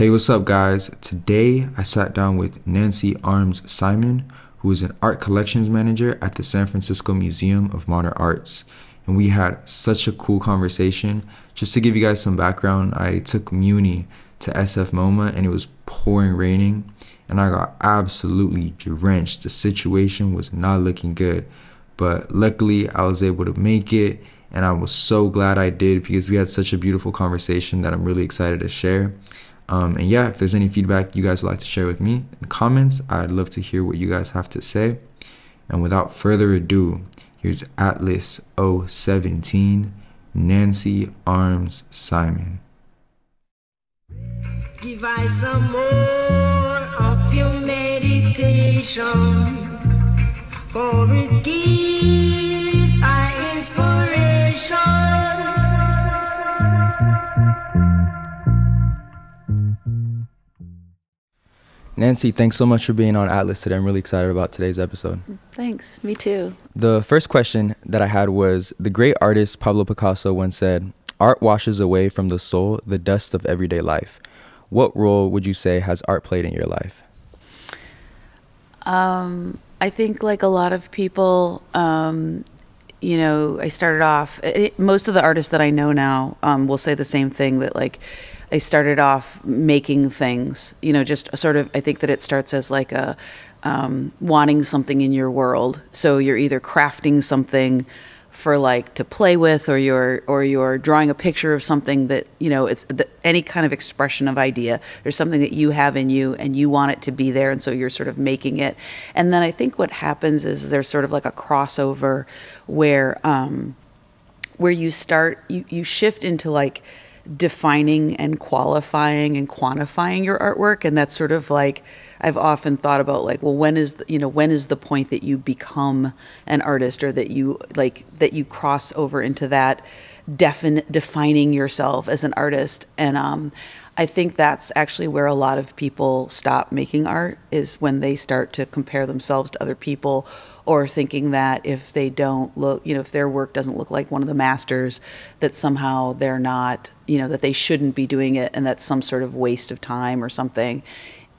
Hey, what's up, guys? Today I sat down with Nancy Arms Simon, who is an art collections manager at the San Francisco Museum of Modern Arts. And we had such a cool conversation. Just to give you guys some background, I took Muni to SF MoMA and it was pouring raining and I got absolutely drenched. The situation was not looking good. But luckily, I was able to make it and I was so glad I did because we had such a beautiful conversation that I'm really excited to share. Um, and yeah, if there's any feedback you guys would like to share with me in the comments, I'd love to hear what you guys have to say. And without further ado, here's Atlas 017, Nancy Arms Simon. Give I some more of your meditation, Nancy, thanks so much for being on Atlas today. I'm really excited about today's episode. Thanks, me too. The first question that I had was the great artist Pablo Picasso once said, Art washes away from the soul the dust of everyday life. What role would you say has art played in your life? Um, I think, like a lot of people, um, you know, I started off, it, most of the artists that I know now um, will say the same thing that, like, I started off making things, you know, just sort of, I think that it starts as like a um, wanting something in your world. So you're either crafting something for like to play with or you're or you're drawing a picture of something that you know it's the, any kind of expression of idea. There's something that you have in you and you want it to be there. And so you're sort of making it. And then i think what happens is there's sort of like a crossover where um where you start you you shift into like defining and qualifying and quantifying your artwork. And that's sort of like I've often thought about like well when is the, you know when is the point that you become an artist or that you like that you cross over into that defin- defining yourself as an artist? And um, I think that's actually where a lot of people stop making art is when they start to compare themselves to other people or thinking that if they don't look, you know, if their work doesn't look like one of the masters, that somehow they're not, you know, that they shouldn't be doing it and that's some sort of waste of time or something.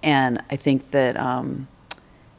And I think that, um,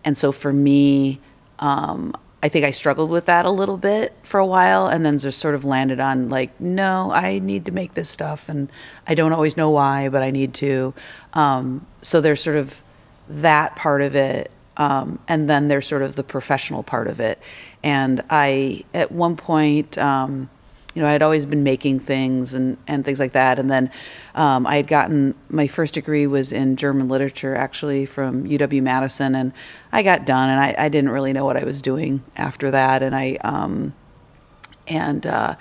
and so for me, um, I think I struggled with that a little bit for a while and then just sort of landed on like, no, I need to make this stuff and I don't always know why, but I need to. Um, so there's sort of that part of it. Um, and then there's sort of the professional part of it. And I, at one point, um, you know, I had always been making things and, and things like that. And then um, I had gotten my first degree was in German literature, actually from UW Madison, and I got done, and I, I didn't really know what I was doing after that. And I um, and uh,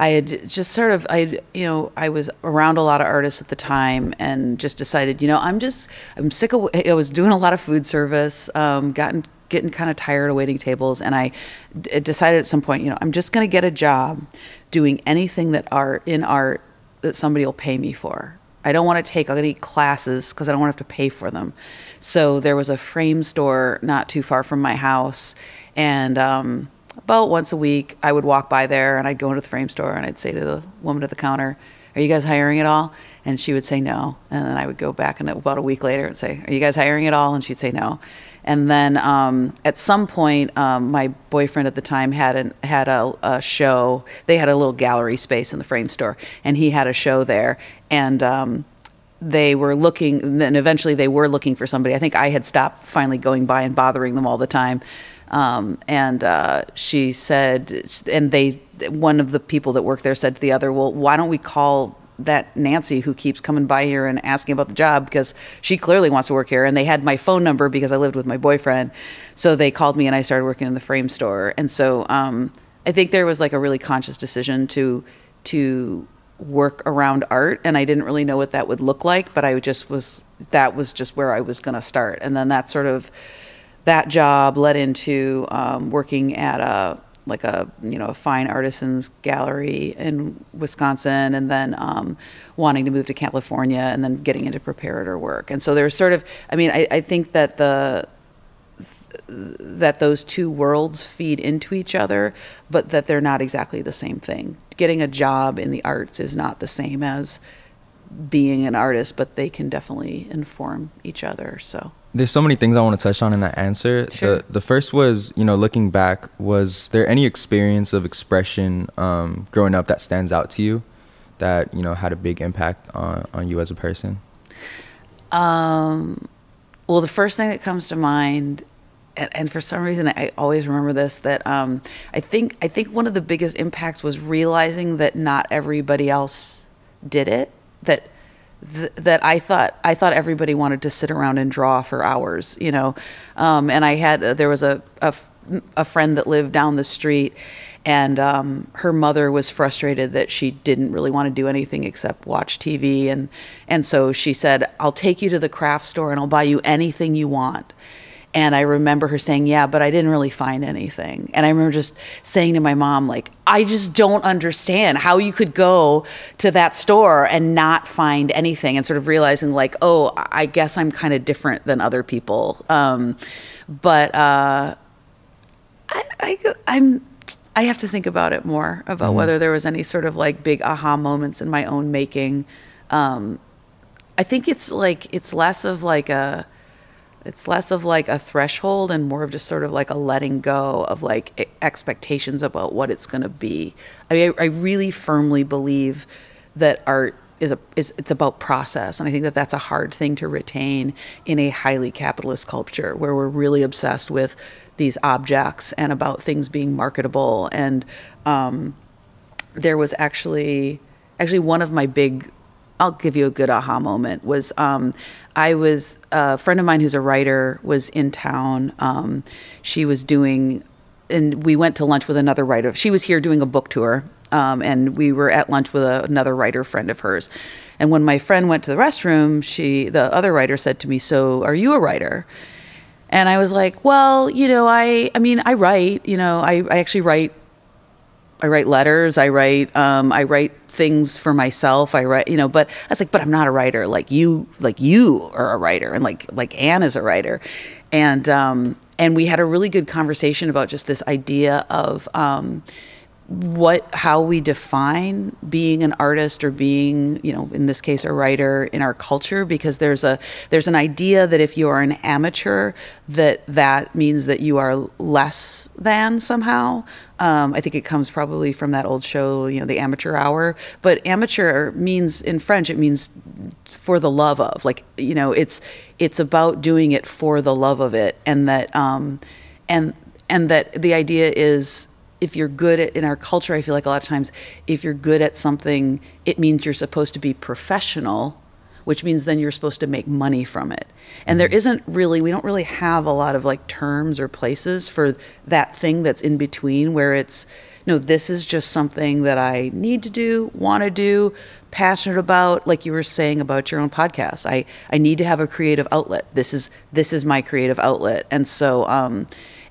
I had just sort of I you know I was around a lot of artists at the time, and just decided, you know, I'm just I'm sick of. I was doing a lot of food service, um, gotten getting kind of tired of waiting tables and I decided at some point you know i'm just going to get a job doing anything that art in art that somebody will pay me for i don't want to take any classes because i don't want to have to pay for them so there was a frame store not too far from my house and um, about once a week i would walk by there and i'd go into the frame store and i'd say to the woman at the counter are you guys hiring at all and she would say no and then i would go back and about a week later and say are you guys hiring at all and she'd say no and then um, at some point, um, my boyfriend at the time had an, had a, a, show. They had a little gallery space in the frame store, and he had a show there. And um, they were looking. Then eventually, they were looking for somebody. I think I had stopped finally going by and bothering them all the time. Um, and uh, she said, and they, one of the people that worked there said to the other, "Well, why don't we call that Nancy who keeps coming by here and asking about the job because she clearly wants to work here. And they had my phone number because I lived with my boyfriend. So they called me and I started working in the frame store. And so um, I think there was like a really conscious decision to to work around art and I didn't really know what that would look like, but I just was that was just where I was gonna start. And then that sort of that job led into um, working at a like a you know a fine artisans gallery in Wisconsin, and then um, wanting to move to California, and then getting into preparator work. And so there's sort of, I mean, I, I think that the that those two worlds feed into each other, but that they're not exactly the same thing. Getting a job in the arts is not the same as being an artist, but they can definitely inform each other. So there's so many things I want to touch on in that answer. Sure. The the first was, you know, looking back, was there any experience of expression um, growing up that stands out to you that, you know, had a big impact on, on you as a person? Um, well, the first thing that comes to mind, and, and for some reason I always remember this, that um, I think I think one of the biggest impacts was realizing that not everybody else did it. That th- that I thought I thought everybody wanted to sit around and draw for hours, you know. Um, and I had uh, there was a a friend that lived down the street, and um, her mother was frustrated that she didn't really want to do anything except watch TV, and and so she said, "I'll take you to the craft store and I'll buy you anything you want." And I remember her saying, Yeah, but I didn't really find anything. And I remember just saying to my mom, like, I just don't understand how you could go to that store and not find anything and sort of realizing, like, oh, I guess I'm kind of different than other people. Um, but uh, I, I, I'm. I have to think about it more about whether there was any sort of like big aha moments in my own making. Um, I think it's like it's less of like a it's less of like a threshold and more of just sort of like a letting go of like expectations about what it's going to be. I mean, I, I really firmly believe that art is a is it's about process, and I think that that's a hard thing to retain in a highly capitalist culture where we're really obsessed with these objects and about things being marketable. And um, there was actually actually one of my big I'll give you a good aha moment. Was um, I was a friend of mine who's a writer was in town. Um, she was doing, and we went to lunch with another writer. She was here doing a book tour, um, and we were at lunch with a, another writer friend of hers. And when my friend went to the restroom, she, the other writer, said to me, "So, are you a writer?" And I was like, "Well, you know, I, I mean, I write. You know, I, I actually write I write letters. I write. Um, I write things for myself. I write. You know, but I was like, but I'm not a writer. Like you, like you are a writer, and like like Anne is a writer, and um, and we had a really good conversation about just this idea of. Um, what how we define being an artist or being you know in this case a writer in our culture because there's a there's an idea that if you are an amateur that that means that you are less than somehow um, I think it comes probably from that old show, you know, the amateur hour. But amateur means in French, it means for the love of. Like, you know, it's it's about doing it for the love of it, and that um, and and that the idea is if you're good at in our culture, I feel like a lot of times if you're good at something, it means you're supposed to be professional which means then you're supposed to make money from it. And there isn't really, we don't really have a lot of like terms or places for that thing that's in between where it's, no, this is just something that I need to do, want to do, passionate about, like you were saying about your own podcast. I, I need to have a creative outlet. This is this is my creative outlet. And so um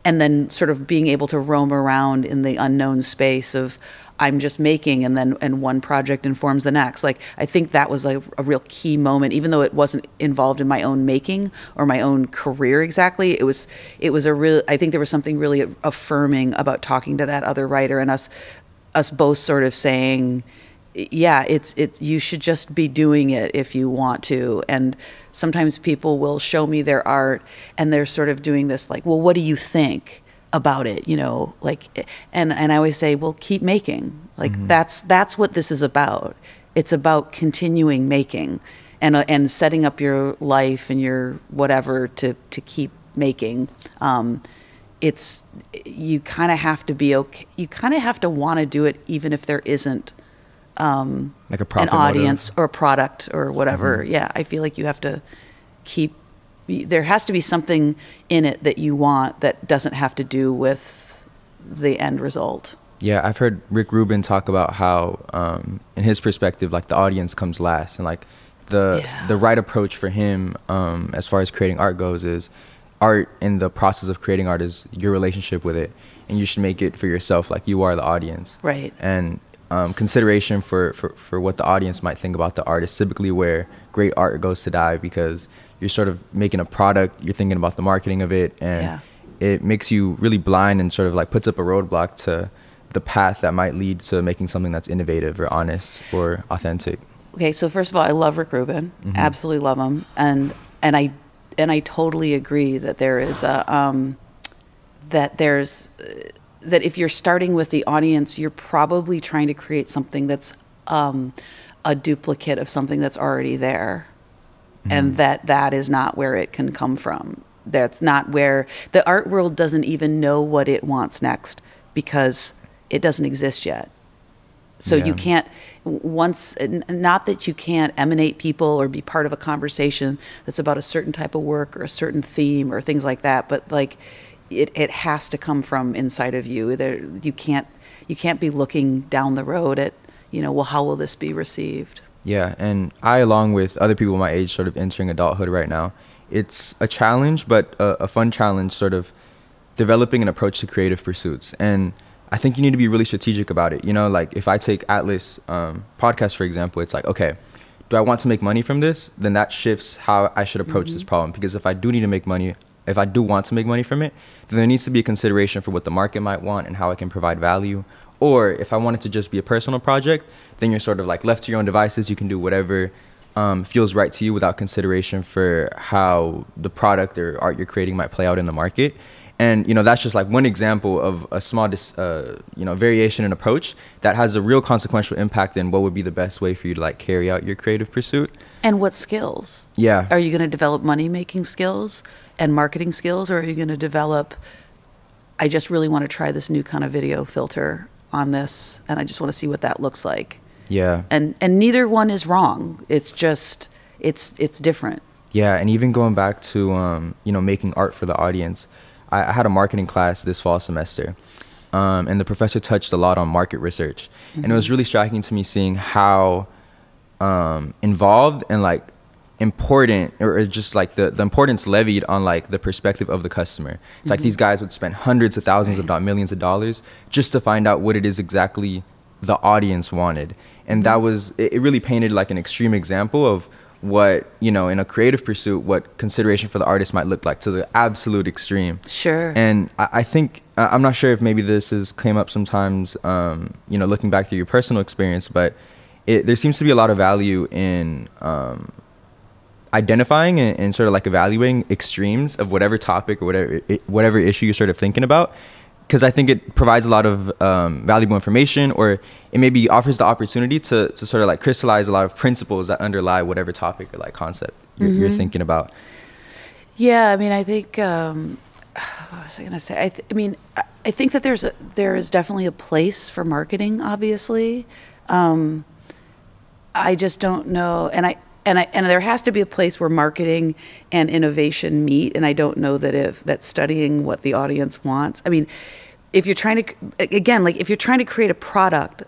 and then sort of being able to roam around in the unknown space of I'm just making and then and one project informs the next. Like I think that was a real key moment, even though it wasn't involved in my own making or my own career exactly. It was it was a real I think there was something really affirming about talking to that other writer and us us both sort of saying yeah, it's it's you should just be doing it if you want to. And sometimes people will show me their art and they're sort of doing this like, well, what do you think? about it you know like and and i always say well keep making like mm-hmm. that's that's what this is about it's about continuing making and uh, and setting up your life and your whatever to to keep making um, it's you kind of have to be okay you kind of have to want to do it even if there isn't um, like a an audience motive. or a product or whatever mm-hmm. yeah i feel like you have to keep there has to be something in it that you want that doesn't have to do with the end result. Yeah, I've heard Rick Rubin talk about how, um, in his perspective, like the audience comes last, and like the yeah. the right approach for him, um, as far as creating art goes, is art in the process of creating art is your relationship with it, and you should make it for yourself, like you are the audience. Right. And um, consideration for, for for what the audience might think about the art is typically where great art goes to die because you're sort of making a product, you're thinking about the marketing of it, and yeah. it makes you really blind and sort of like puts up a roadblock to the path that might lead to making something that's innovative or honest or authentic. okay, so first of all, I love Rick Rubin, absolutely love him, and and I and I totally agree that there is a um, that there's uh, that if you're starting with the audience, you're probably trying to create something that's um, a duplicate of something that's already there, and that that is not where it can come from. That's not where the art world doesn't even know what it wants next because it doesn't exist yet. So Yeah. you can't once not that you can't emanate people or be part of a conversation that's about a certain type of work or a certain theme or things like that, but like it, it has to come from inside of you. There you can't you can't be looking down the road at, you know, well how will this be received? Yeah, and I, along with other people my age, sort of entering adulthood right now, it's a challenge, but a, a fun challenge, sort of developing an approach to creative pursuits. And I think you need to be really strategic about it. You know, like if I take Atlas um, podcast for example, it's like, okay, do I want to make money from this? Then that shifts how I should approach this problem. Because if I do need to make money, if I do want to make money from it, then there needs to be a consideration for what the market might want and how I can provide value. Or if I want it to just be a personal project, then you're sort of like left to your own devices. You can do whatever um, feels right to you without consideration for how the product or art you're creating might play out in the market. And you know that's just like one example of a small, dis- uh, you know, variation in approach that has a real consequential impact in what would be the best way for you to like carry out your creative pursuit. And what skills? Yeah. Are you going to develop money making skills and marketing skills, or are you going to develop? I just really want to try this new kind of video filter on this, and I just want to see what that looks like. Yeah. And and neither one is wrong. It's just it's it's different. Yeah, and even going back to um, you know making art for the audience, I, I had a marketing class this fall semester, um, and the professor touched a lot on market research, and it was really striking to me seeing how um, involved and like important or just like the, the importance levied on like the perspective of the customer. It's like these guys would spend hundreds of thousands of not millions of dollars just to find out what it is exactly the audience wanted. And that was it, it really painted like an extreme example of what you know in a creative pursuit what consideration for the artist might look like to the absolute extreme Sure. and I, I think I'm not sure if maybe this has came up sometimes. Um, you know, looking back through your personal experience, but it, there seems to be a lot of value in um, identifying and, and sort of like evaluating extremes of whatever topic or whatever whatever issue you're sort of thinking about. Because I think it provides a lot of um, valuable information, or it maybe offers the opportunity to, to sort of like crystallize a lot of principles that underlie whatever topic or like concept you're, you're thinking about. Yeah, I mean, I think. Um, what was I going to say? I, th- I mean, I, I think that there's a, there is definitely a place for marketing. Obviously, um, I just don't know, and I and I and there has to be a place where marketing and innovation meet. And I don't know that if that studying what the audience wants. I mean, if you're trying to again, like if you're trying to create a product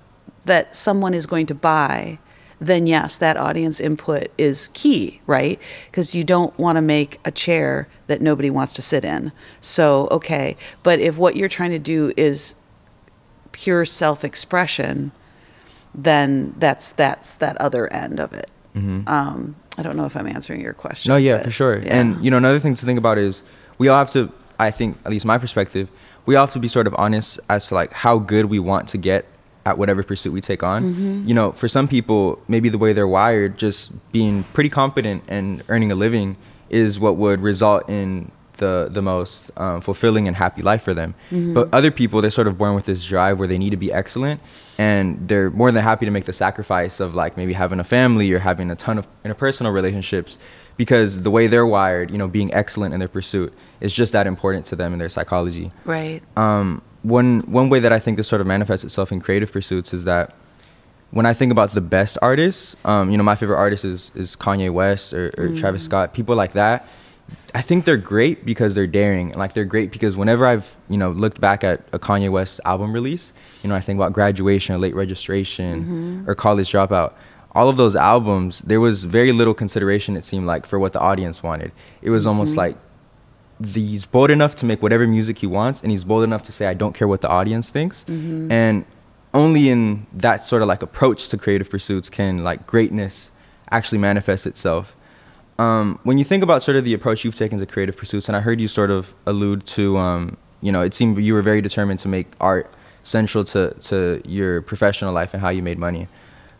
that someone is going to buy then yes, that audience input is key, right? Because you don't want to make a chair that nobody wants to sit in. So, okay. But if what you're trying to do is pure self expression, then that's that's that other end of it. Um, I don't know if I'm answering your question. No, yeah, but for sure. yeah. And you know, another thing to think about is we all have to. I think, at least my perspective, we all have to be sort of honest as to like how good we want to get at whatever pursuit we take on. Mm-hmm. You know, for some people, maybe the way they're wired, just being pretty competent and earning a living is what would result in the the most um, fulfilling and happy life for them. Mm-hmm. But other people, they're sort of born with this drive where they need to be excellent, and they're more than happy to make the sacrifice of like maybe having a family or having a ton of interpersonal relationships because the way they're wired, you know, being excellent in their pursuit is just that important to them in their psychology. right. Um, one one way that I think this sort of manifests itself in creative pursuits is that when I think about the best artists, um, you know, my favorite artist is is Kanye West or, or Travis Scott, people like that. I think they're great because they're daring. Like they're great because whenever I've you know looked back at a Kanye West album release, you know, I think about graduation, or late registration, mm-hmm. or college dropout. All of those albums, there was very little consideration. It seemed like for what the audience wanted. It was almost mm-hmm. like he's bold enough to make whatever music he wants and he's bold enough to say i don't care what the audience thinks mm-hmm. and only in that sort of like approach to creative pursuits can like greatness actually manifest itself um, when you think about sort of the approach you've taken to creative pursuits and i heard you sort of allude to um, you know it seemed you were very determined to make art central to, to your professional life and how you made money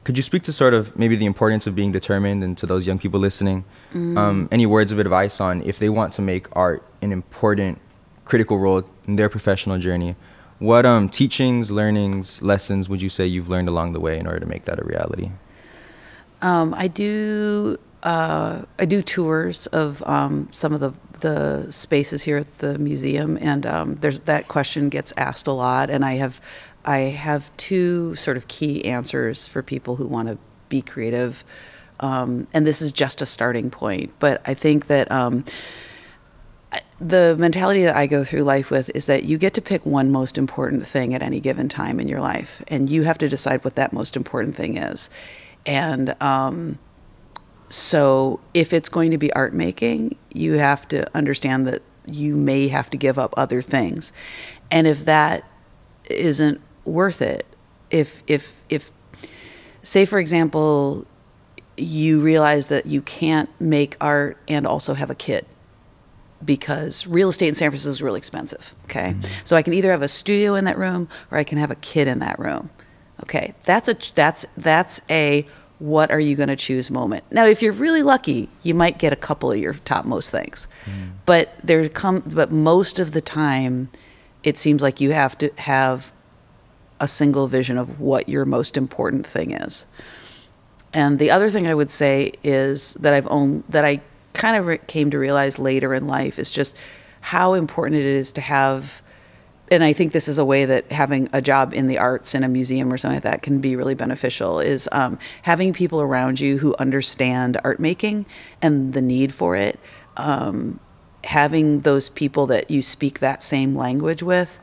could you speak to sort of maybe the importance of being determined and to those young people listening, mm. um, any words of advice on if they want to make art an important, critical role in their professional journey? What um, teachings, learnings, lessons would you say you've learned along the way in order to make that a reality? Um, I do uh, I do tours of um, some of the the spaces here at the museum, and um, there's that question gets asked a lot, and I have I have two sort of key answers for people who want to be creative, um, and this is just a starting point. But I think that um, the mentality that I go through life with is that you get to pick one most important thing at any given time in your life, and you have to decide what that most important thing is. And um, so, if it's going to be art making, you have to understand that you may have to give up other things, and if that isn't worth it if if if say for example you realize that you can't make art and also have a kid because real estate in San Francisco is really expensive. Okay. Mm-hmm. So I can either have a studio in that room or I can have a kid in that room. Okay. That's a that's that's a what are you going to choose moment. Now if you're really lucky, you might get a couple of your top most things. Mm-hmm. But there come but most of the time it seems like you have to have a single vision of what your most important thing is. And the other thing I would say is that I've owned that I kind of came to realize later in life is just how important it is to have and I think this is a way that having a job in the arts in a museum or something like that can be really beneficial is um, having people around you who understand art making and the need for it. Um, having those people that you speak that same language with,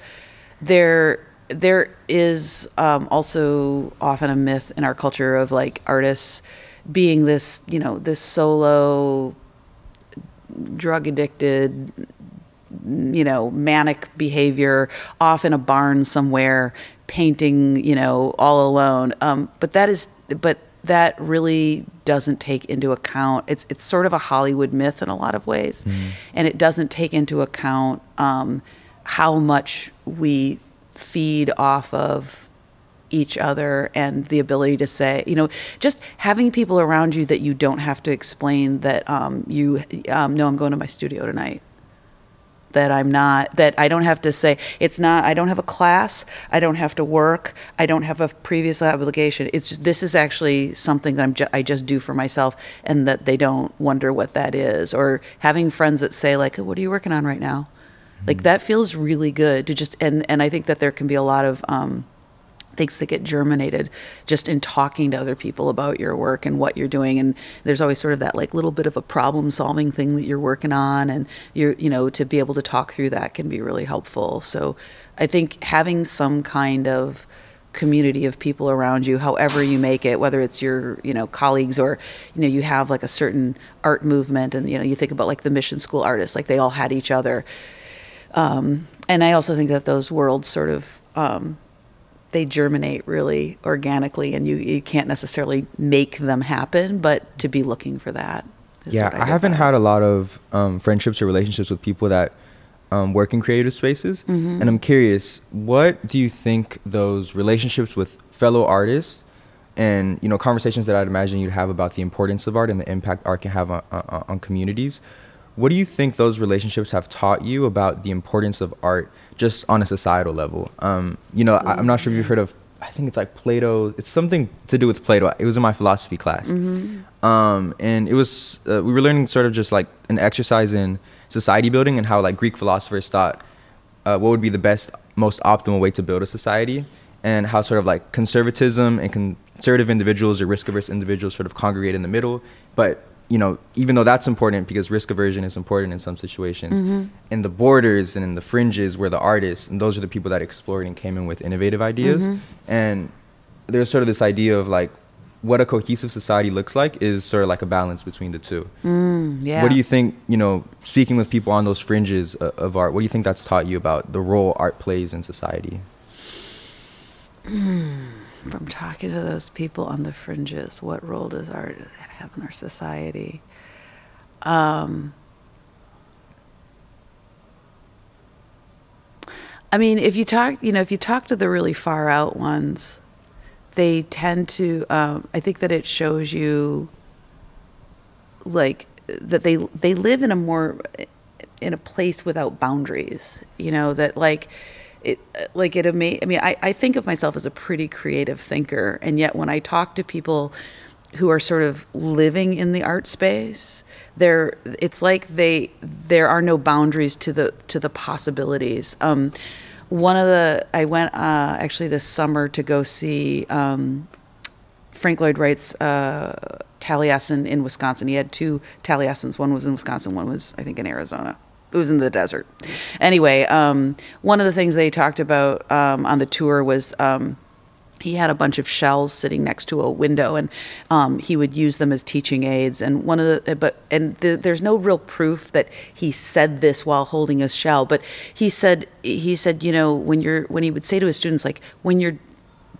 there there is um, also often a myth in our culture of like artists being this, you know, this solo, drug addicted, you know, manic behavior off in a barn somewhere, painting, you know, all alone. Um, but that is, but that really doesn't take into account. It's it's sort of a Hollywood myth in a lot of ways, mm. and it doesn't take into account um, how much we feed off of each other and the ability to say, you know, just having people around you that you don't have to explain that um, you, um, no, I'm going to my studio tonight. That I'm not, that I don't have to say, it's not, I don't have a class, I don't have to work, I don't have a previous obligation. It's just, this is actually something that I'm ju- I just do for myself and that they don't wonder what that is. Or having friends that say, like, what are you working on right now? Like that feels really good to just and and I think that there can be a lot of um, things that get germinated just in talking to other people about your work and what you're doing. And there's always sort of that like little bit of a problem solving thing that you're working on and you're you know to be able to talk through that can be really helpful. So i think having some kind of community of people around you however you make it whether it's your you know colleagues or you know you have like a certain art movement and you know you think about like the mission school artists like they all had each other. Um, and I also think that those worlds sort of um, they germinate really organically, and you you can't necessarily make them happen, but to be looking for that. Yeah, I, I haven't had a lot of um, friendships or relationships with people that um, work in creative spaces, mm-hmm. and I'm curious, what do you think those relationships with fellow artists and you know conversations that I'd imagine you'd have about the importance of art and the impact art can have on, on, on communities? What do you think those relationships have taught you about the importance of art just on a societal level? Um, you know, I, am not sure if you've heard of, I think it's like Plato. It's something to do with Plato. It was in my philosophy class. Mm-hmm. Um, and it was, uh, we were learning sort of just like an exercise in society building and how like Greek philosophers thought uh, what would be the best, most optimal way to build a society and how sort of like conservatism and conservative individuals or risk averse individuals sort of congregate in the middle. But you know, even though that's important because risk aversion is important in some situations, mm-hmm. in the borders and in the fringes were the artists, and those are the people that explored and came in with innovative ideas. Mm-hmm. And there's sort of this idea of like what a cohesive society looks like is sort of like a balance between the two. Mm, yeah. What do you think, you know, speaking with people on those fringes of art, what do you think that's taught you about the role art plays in society? From talking to those people on the fringes, what role does art have in our society. Um, I mean, if you talk, you know, if you talk to the really far out ones, they tend to. Um, I think that it shows you, like that they they live in a more in a place without boundaries. You know that like. It, like it ama- I mean, I, I think of myself as a pretty creative thinker, and yet when I talk to people who are sort of living in the art space, there it's like they there are no boundaries to the to the possibilities. Um, one of the I went uh, actually this summer to go see um, Frank Lloyd Wright's uh, Taliesin in Wisconsin. He had two Taliesins. One was in Wisconsin. One was I think in Arizona. It was in the desert. Anyway, um, one of the things they talked about um, on the tour was um, he had a bunch of shells sitting next to a window and um, he would use them as teaching aids and one of the but and the, there's no real proof that he said this while holding a shell but he said he said you know when you're when he would say to his students like when you're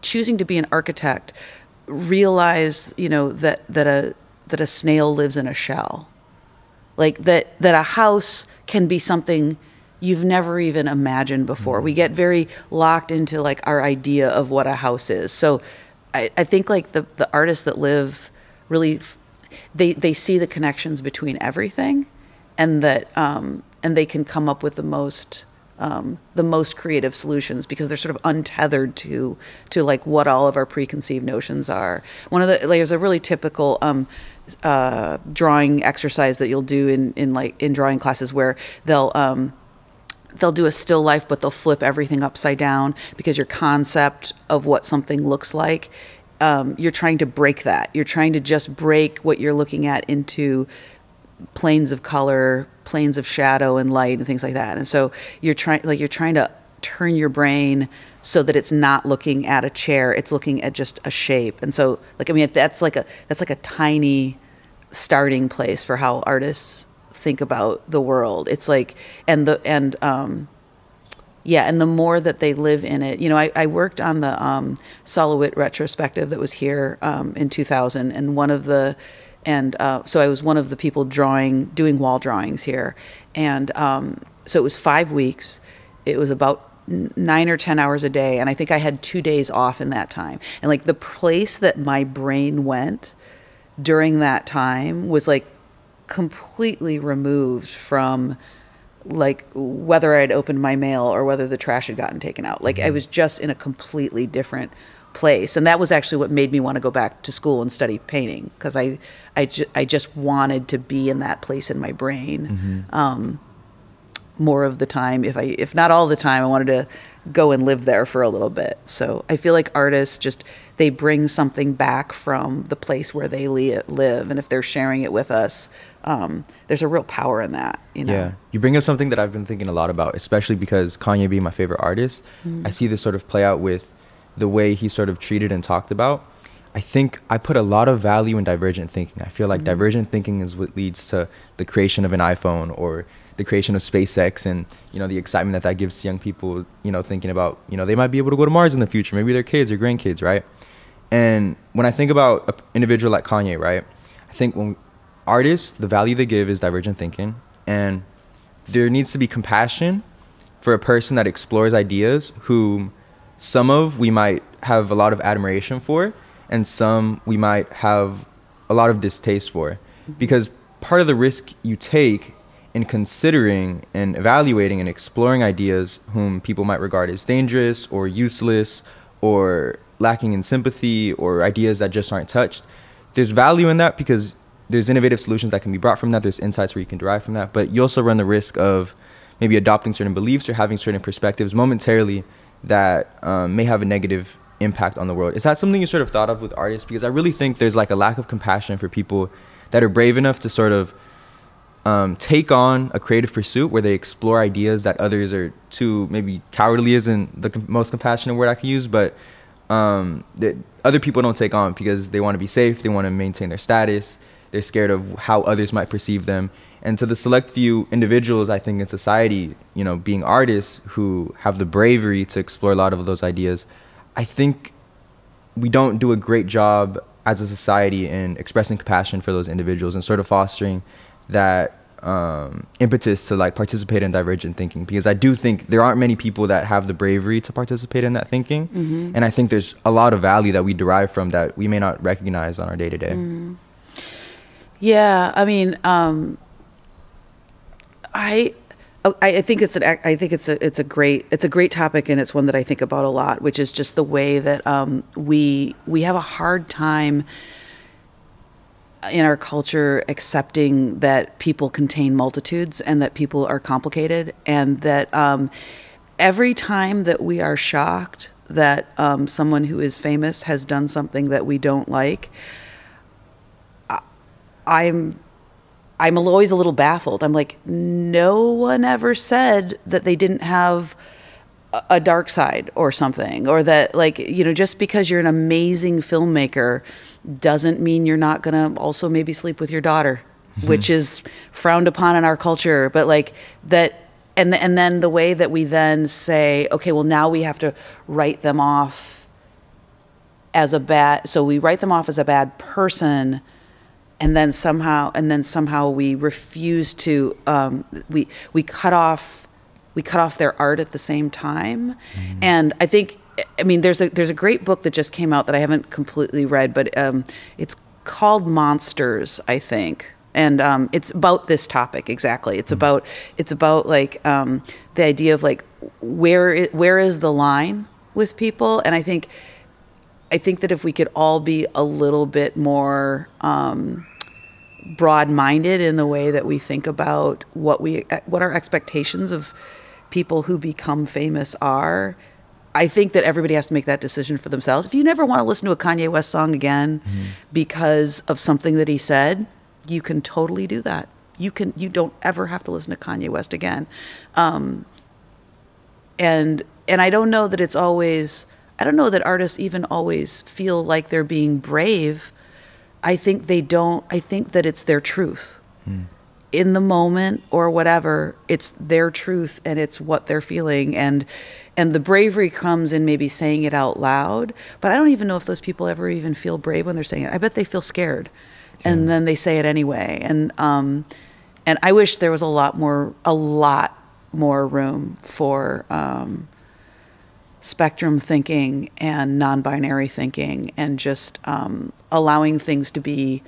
choosing to be an architect realize you know that that a that a snail lives in a shell like that that a house can be something you've never even imagined before. We get very locked into like our idea of what a house is. So I, I think like the, the artists that live really, they, they see the connections between everything and that, um, and they can come up with the most, um, the most creative solutions because they're sort of untethered to, to like what all of our preconceived notions are. One of the, like, there's a really typical, um, uh, drawing exercise that you'll do in, in like in drawing classes where they'll um, they'll do a still life, but they'll flip everything upside down because your concept of what something looks like, um, you're trying to break that. You're trying to just break what you're looking at into planes of color, planes of shadow and light, and things like that. And so you're trying, like you're trying to turn your brain so that it's not looking at a chair; it's looking at just a shape. And so, like I mean, that's like a that's like a tiny starting place for how artists think about the world. It's like, and the, and, um, yeah, and the more that they live in it, you know, I, I worked on the um, Sol LeWitt retrospective that was here um, in 2000, and one of the, and uh, so I was one of the people drawing, doing wall drawings here, and um, so it was five weeks. It was about nine or ten hours a day, and I think I had two days off in that time. And like the place that my brain went during that time was like completely removed from like whether I'd opened my mail or whether the trash had gotten taken out. Like I was just in a completely different place, and that was actually what made me want to go back to school and study painting because I, I, ju- I just wanted to be in that place in my brain. Mm-hmm. Um, more of the time, if I, if not all the time, I wanted to go and live there for a little bit. So I feel like artists just they bring something back from the place where they live, and if they're sharing it with us, um, there's a real power in that. You know? Yeah, you bring up something that I've been thinking a lot about, especially because Kanye being my favorite artist, mm-hmm. I see this sort of play out with the way he sort of treated and talked about. I think I put a lot of value in divergent thinking. I feel like mm-hmm. divergent thinking is what leads to the creation of an iPhone or the creation of SpaceX and you know the excitement that that gives to young people. You know, thinking about you know they might be able to go to Mars in the future, maybe their kids or grandkids, right? And when I think about an individual like Kanye, right, I think when artists, the value they give is divergent thinking, and there needs to be compassion for a person that explores ideas whom some of we might have a lot of admiration for, and some we might have a lot of distaste for, because part of the risk you take in considering and evaluating and exploring ideas whom people might regard as dangerous or useless or lacking in sympathy or ideas that just aren't touched. There's value in that because there's innovative solutions that can be brought from that. There's insights where you can derive from that. But you also run the risk of maybe adopting certain beliefs or having certain perspectives momentarily that um, may have a negative impact on the world. Is that something you sort of thought of with artists? Because I really think there's like a lack of compassion for people that are brave enough to sort of um, take on a creative pursuit where they explore ideas that others are too maybe cowardly isn't the most compassionate word I could use, but um, that other people don't take on because they want to be safe, they want to maintain their status, they're scared of how others might perceive them. And to the select few individuals, I think in society, you know, being artists who have the bravery to explore a lot of those ideas, I think we don't do a great job as a society in expressing compassion for those individuals and sort of fostering that um, impetus to like participate in divergent thinking because I do think there aren't many people that have the bravery to participate in that thinking, Mm-hmm. and I think there's a lot of value that we derive from that we may not recognize on our day to day. Yeah, I mean, um, I, I I think it's an I think it's a it's a great it's a great topic and it's one that I think about a lot, which is just the way that um, we we have a hard time in our culture accepting that people contain multitudes and that people are complicated and that um, every time that we are shocked that um, someone who is famous has done something that we don't like I'm I'm always a little baffled. I'm like, no one ever said that they didn't have a- dark side or something, or that like you know, just because you're an amazing filmmaker doesn't mean you're not gonna also maybe sleep with your daughter, which is frowned upon in our culture. But like that. And, and then the way that we then say, okay, well, now we have to write them off as a bad, so we write them off as a bad person, and then somehow and then somehow we refuse to um, we we cut off we cut off their art at the same time. And i think i mean there's a there's a great book that just came out that i haven't completely read but um, it's called monsters i think. And um, it's about this topic exactly. It's about it's about like um, the idea of like where i- where is the line with people? And i think I think that if we could all be a little bit more um, broad-minded in the way that we think about what we what our expectations of people who become famous are, I think that everybody has to make that decision for themselves. If you never want to listen to a Kanye West song again because of something that he said, you can totally do that. You can you don't ever have to listen to Kanye West again. Um, and and I don't know that it's always I don't know that artists even always feel like they're being brave. I think they don't I think that it's their truth. In the moment or whatever, it's their truth and it's what they're feeling and and the bravery comes in maybe saying it out loud, but I don't even know if those people ever even feel brave when they're saying it. I bet they feel scared. And then they say it anyway. And um and I wish there was a lot more a lot more room for um spectrum thinking and non-binary thinking and just um, allowing things to be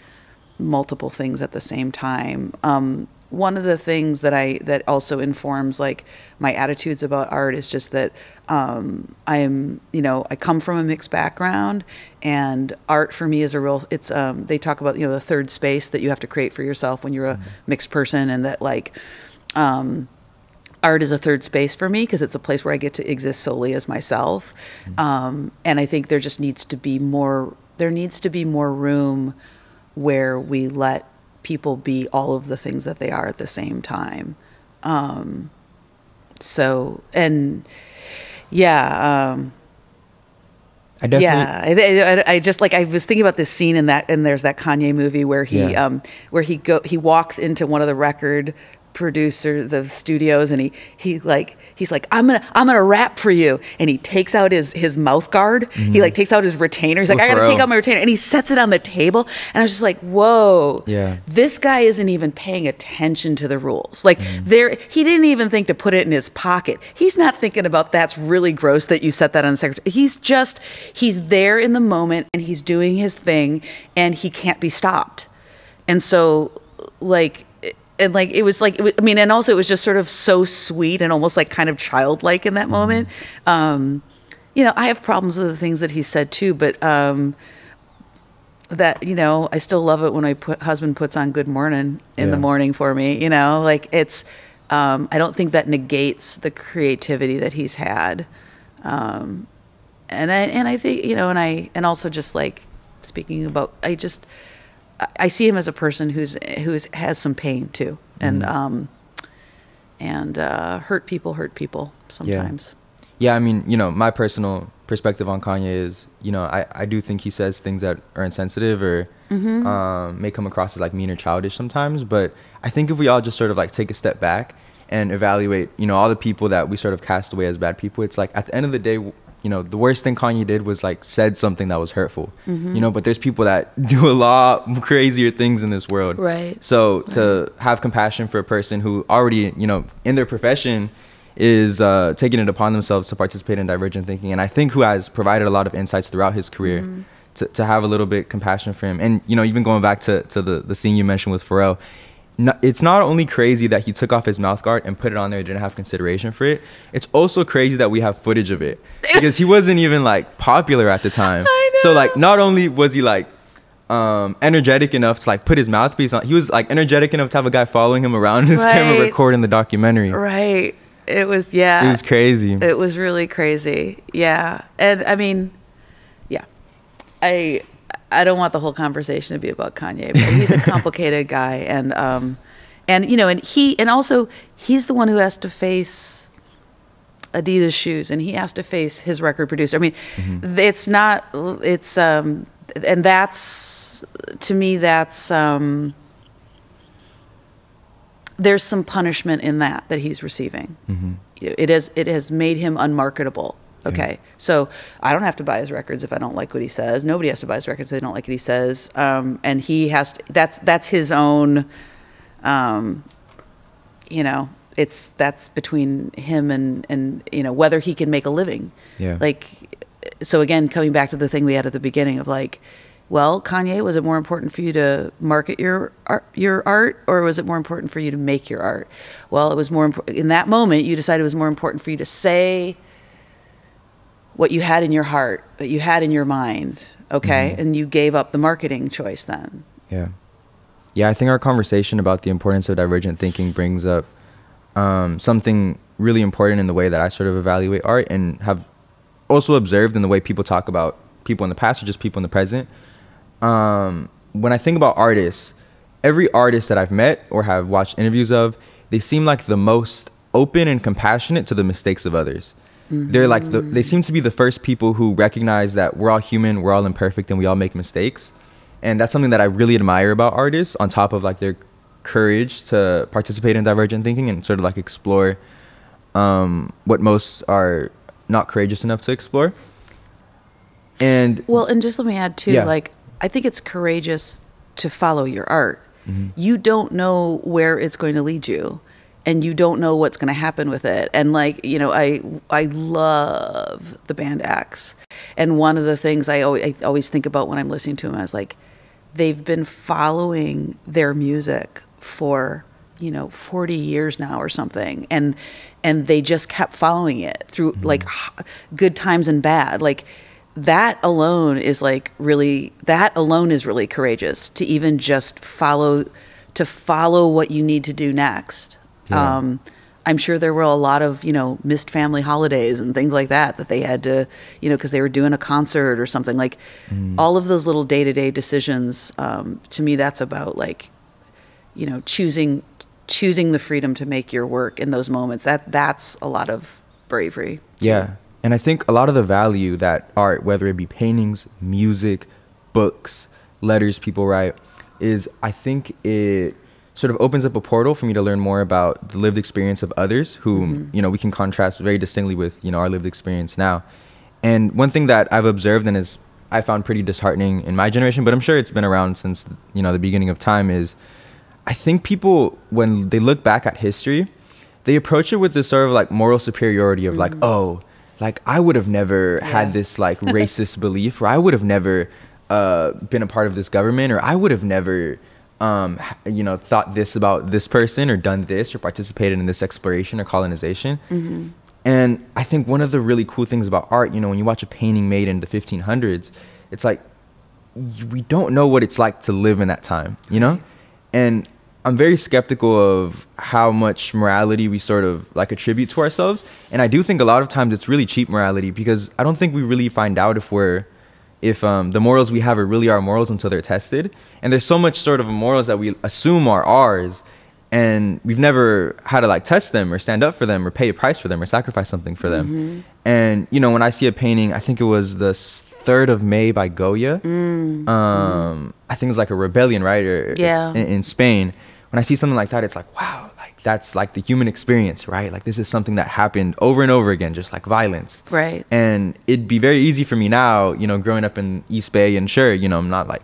multiple things at the same time. Um, one of the things that i that also informs like my attitudes about art is just that um, i'm you know i come from a mixed background and art for me is a real it's um, they talk about you know the third space that you have to create for yourself when you're a mixed person and that like um, art is a third space for me because it's a place where I get to exist solely as myself. Um, and I think there just needs to be more, there needs to be more room where we let people be all of the things that they are at the same time. Um, so, and yeah, um, I definitely. yeah, I, I, I just like I was thinking about this scene in that, and there's that Kanye movie where he, Yeah. um, where he go, he walks into one of the record producer the studios, and he he like he's like I'm gonna I'm gonna rap for you, and he takes out his his mouth guard, he mm-hmm. like takes out his retainer, he's like Oh, I gotta take out my retainer, and he sets it on the table, and I was just like whoa, Yeah. this guy isn't even paying attention to the rules. Like mm-hmm. there, he didn't even think to put it in his pocket. He's not thinking about that's really gross that you set that on the secretary. He's just he's there in the moment and he's doing his thing and he can't be stopped. And so, like. And like it was like it wa- I mean, and also it was just sort of so sweet and almost like kind of childlike in that moment. Um, you know, I have problems with the things that he said too, but um, that you know i still love it when my put, husband puts on good morning in the morning for me you know? Like it's um, i don't think that negates the creativity that he's had. Um, and i and i think you know and i and also just like speaking about i just I- see him as a person who's who's has some pain too and um and uh hurt people hurt people sometimes Yeah, I mean, you know, my personal perspective on Kanye is, you know, I, I do think he says things that are insensitive or Mm-hmm. um, may come across as like mean or childish sometimes. But I think if we all just sort of like take a step back and evaluate, you know, all the people that we sort of cast away as bad people, it's like at the end of the day, you know the worst thing Kanye did was like said something that was hurtful. Mm-hmm. You know, but there's people that do a lot crazier things in this world. Right. So to have compassion for a person who already you know in their profession is uh, taking it upon themselves to participate in divergent thinking, and I think who has provided a lot of insights throughout his career. Mm-hmm. To, to have a little bit compassion for him, and you know, even going back to, to the, the scene you mentioned with Pharrell, no, it's not only crazy that he took off his mouth guard and put it on there and didn't have consideration for it. It's also crazy that we have footage of it because he wasn't even like popular at the time. So like, not only was he like um, energetic enough to like put his mouthpiece on, he was like energetic enough to have a guy following him around his camera recording the documentary. Right. It was yeah. It was crazy. It was really crazy. Yeah. And I mean, yeah. I I don't want the whole conversation to be about Kanye, but he's a complicated guy and um and you know, and he and also he's the one who has to face Adidas shoes and he has to face his record producer. I mean, it's not it's um and that's to me that's um there's some punishment in that that he's receiving. It is it has made him unmarketable. Okay, so I don't have to buy his records if I don't like what he says. Nobody has to buy his records if they don't like what he says. Um, and he has to, that's that's his own. Um, you know, it's that's between him and and you know whether he can make a living. Yeah. Like, so again, coming back to the thing we had at the beginning of like, well, Kanye, was it more important for you to market your art, your art, or was it more important for you to make your art? Well, it was more important in that moment. You decided it was more important for you to say what you had in your heart, that you had in your mind. Okay, and you gave up the marketing choice then. Yeah. Yeah, I think our conversation about the importance of divergent thinking brings up um, something really important in the way that I sort of evaluate art and have also observed in the way people talk about people in the past or just people in the present. Um, when I think about artists, every artist that I've met or have watched interviews of, they seem like the most open and compassionate to the mistakes of others. They're like the, they seem to be the first people who recognize that we're all human, we're all imperfect, and we all make mistakes. And that's something that I really admire about artists. On top of like their courage to participate in divergent thinking and sort of like explore um, what most are not courageous enough to explore. And Well, and just let me add too, Yeah. like I think it's courageous to follow your art. Mm-hmm. You don't know where it's going to lead you, and you don't know what's going to happen with it. And like you know, I I love the band X, and one of the things I always, I always think about when I'm listening to them is like they've been following their music for you know 40 years now or something. And and they just kept following it through mm-hmm. like good times and bad. Like that alone is like really that alone is really courageous to even just follow to follow what you need to do next Yeah. um i'm sure there were a lot of you know missed family holidays and things like that that they had to you know because they were doing a concert or something like all of those little day-to-day decisions um, to me that's about like you know choosing choosing the freedom to make your work in those moments that that's a lot of bravery Yeah. And I think a lot of the value that art, whether it be paintings, music, books, letters people write, is I think it sort of opens up a portal for me to learn more about the lived experience of others who, you know, we can contrast very distinctly with, you know, our lived experience now. And one thing that I've observed and is I found pretty disheartening in my generation, but I'm sure it's been around since, you know, the beginning of time is I think people when they look back at history, they approach it with this sort of like moral superiority of like, oh, like I would have never Yeah. had this like racist belief, or I would have never uh, been a part of this government, or I would have never, um, you know, thought this about this person, or done this, or participated in this exploration or colonization. And I think one of the really cool things about art, you know, when you watch a painting made in the 1500s, it's like we don't know what it's like to live in that time, you know? And I'm very skeptical of how much morality we sort of like attribute to ourselves. And I do think a lot of times it's really cheap morality because I don't think we really find out if we're if um, the morals we have are really our morals until they're tested. And there's so much sort of morals that we assume are ours and we've never had to like test them or stand up for them or pay a price for them or sacrifice something for them. And you know, when I see a painting, I think it was the third of May by Goya. Um, I think it was like a rebellion, right? Or Yeah. in, in Spain. When I see something like that, it's like, wow, that's like the human experience, right? Like this is something that happened over and over again, just like violence. Right. And it'd be very easy for me now, you know, growing up in East Bay and sure, you know, I'm not like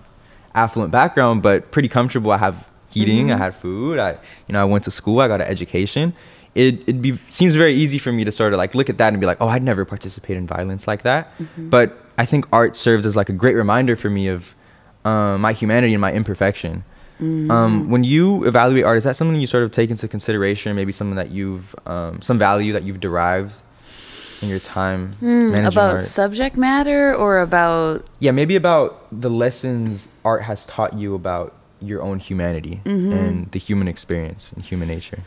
affluent background, but pretty comfortable. I have heating, Mm-hmm. I had food, I you know, I went to school, I got an education. It it'd be seems very easy for me to sort of like look at that and be like, oh, I'd never participate in violence like that. Mm-hmm. But I think art serves as like a great reminder for me of um, my humanity and my imperfection. Mm-hmm. Um, when you evaluate art, is that something you sort of take into consideration? Maybe something that you've, um, some value that you've derived in your time managing Hmm, about art? subject matter or about yeah, maybe about the lessons art has taught you about your own humanity Mm-hmm. and the human experience and human nature.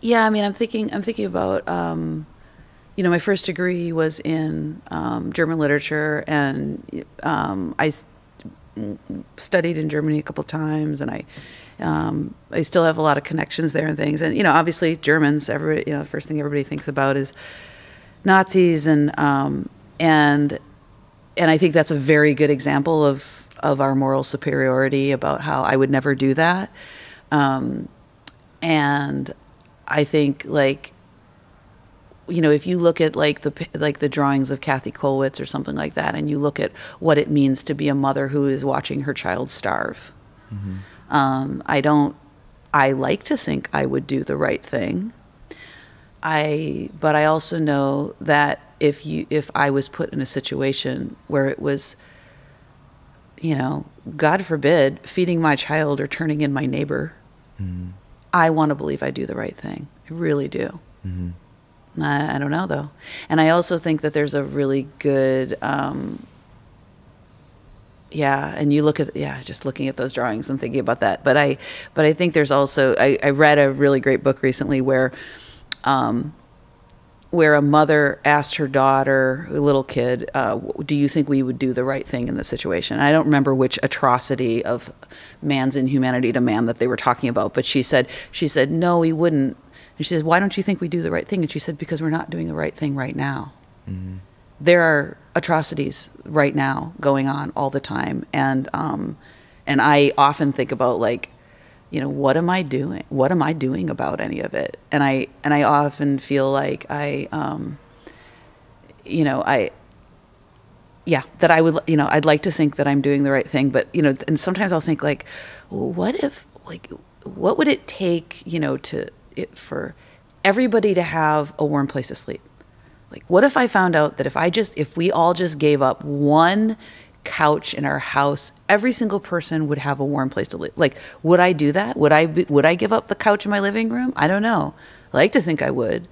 Yeah, I mean, I'm thinking, I'm thinking about, um, you know, my first degree was in um, German literature, and um, I studied in Germany a couple times, and I, um, I still have a lot of connections there and things. And you know, obviously, Germans, everybody, you know, first thing everybody thinks about is Nazis, and um, and and I think that's a very good example of of our moral superiority about how I would never do that. Um, and I think like you know if you look at like the like the drawings of Kathy Kollwitz or something like that and you look at what it means to be a mother who is watching her child starve mm-hmm. um, I don't I like to think I would do the right thing I but I also know that if you if I was put in a situation where it was you know god forbid feeding my child or turning in my neighbor mm-hmm. I want to believe I do the right thing. I really do. Mm-hmm. I, I don't know though, and I also think that there's a really good, um, yeah. And you look at yeah, just looking at those drawings and thinking about that. But I, but I think there's also I, I read a really great book recently where, um, where a mother asked her daughter, a little kid, uh, "Do you think we would do the right thing in this situation?" I don't remember which atrocity of man's inhumanity to man that they were talking about, but she said, "She said no, we wouldn't." And she said, "Why don't you think we do the right thing?" And she said, "Because we're not doing the right thing right now. There are atrocities right now going on all the time, and um, and I often think about like." you know what am i doing what am i doing about any of it and i and i often feel like i um you know i yeah that i would you know i'd like to think that i'm doing the right thing but you know and sometimes i'll think like what if like what would it take you know to it, for everybody to have a warm place to sleep. Like what if i found out that if i just if we all just gave up one couch in our house every single person would have a warm place to live? Like would i do that? Would i be, would i give up the couch in my living room? I don't know. I like to think i would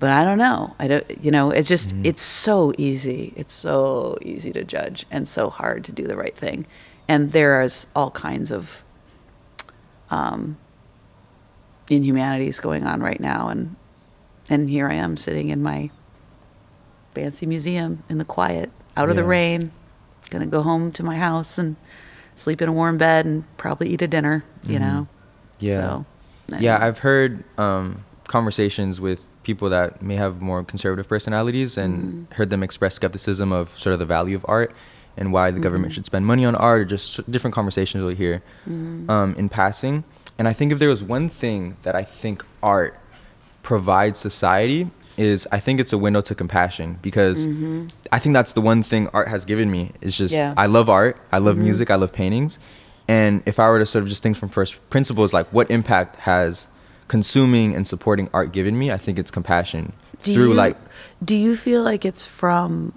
but i don't know. I don't you know it's just it's so easy. It's so easy to judge and so hard to do the right thing. And there is all kinds of um inhumanities going on right now and and here i am sitting in my fancy museum in the quiet out of the rain gonna go home to my house and sleep in a warm bed and probably eat a dinner you know Mm-hmm. Yeah. so yeah, I've heard um, conversations with people that may have more conservative personalities and Mm-hmm. heard them express skepticism of sort of the value of art and why the Mm-hmm. government should spend money on art or just different conversations we'll hear Mm-hmm. um, in passing. And I think if there was one thing that I think art provides society is I think it's a window to compassion because I think that's the one thing art has given me. It's just. Yeah. I love art, I love music, I love paintings. And if I were to sort of just think from first principles, like what impact has consuming and supporting art given me, I think it's compassion do through you, like do you feel like it's from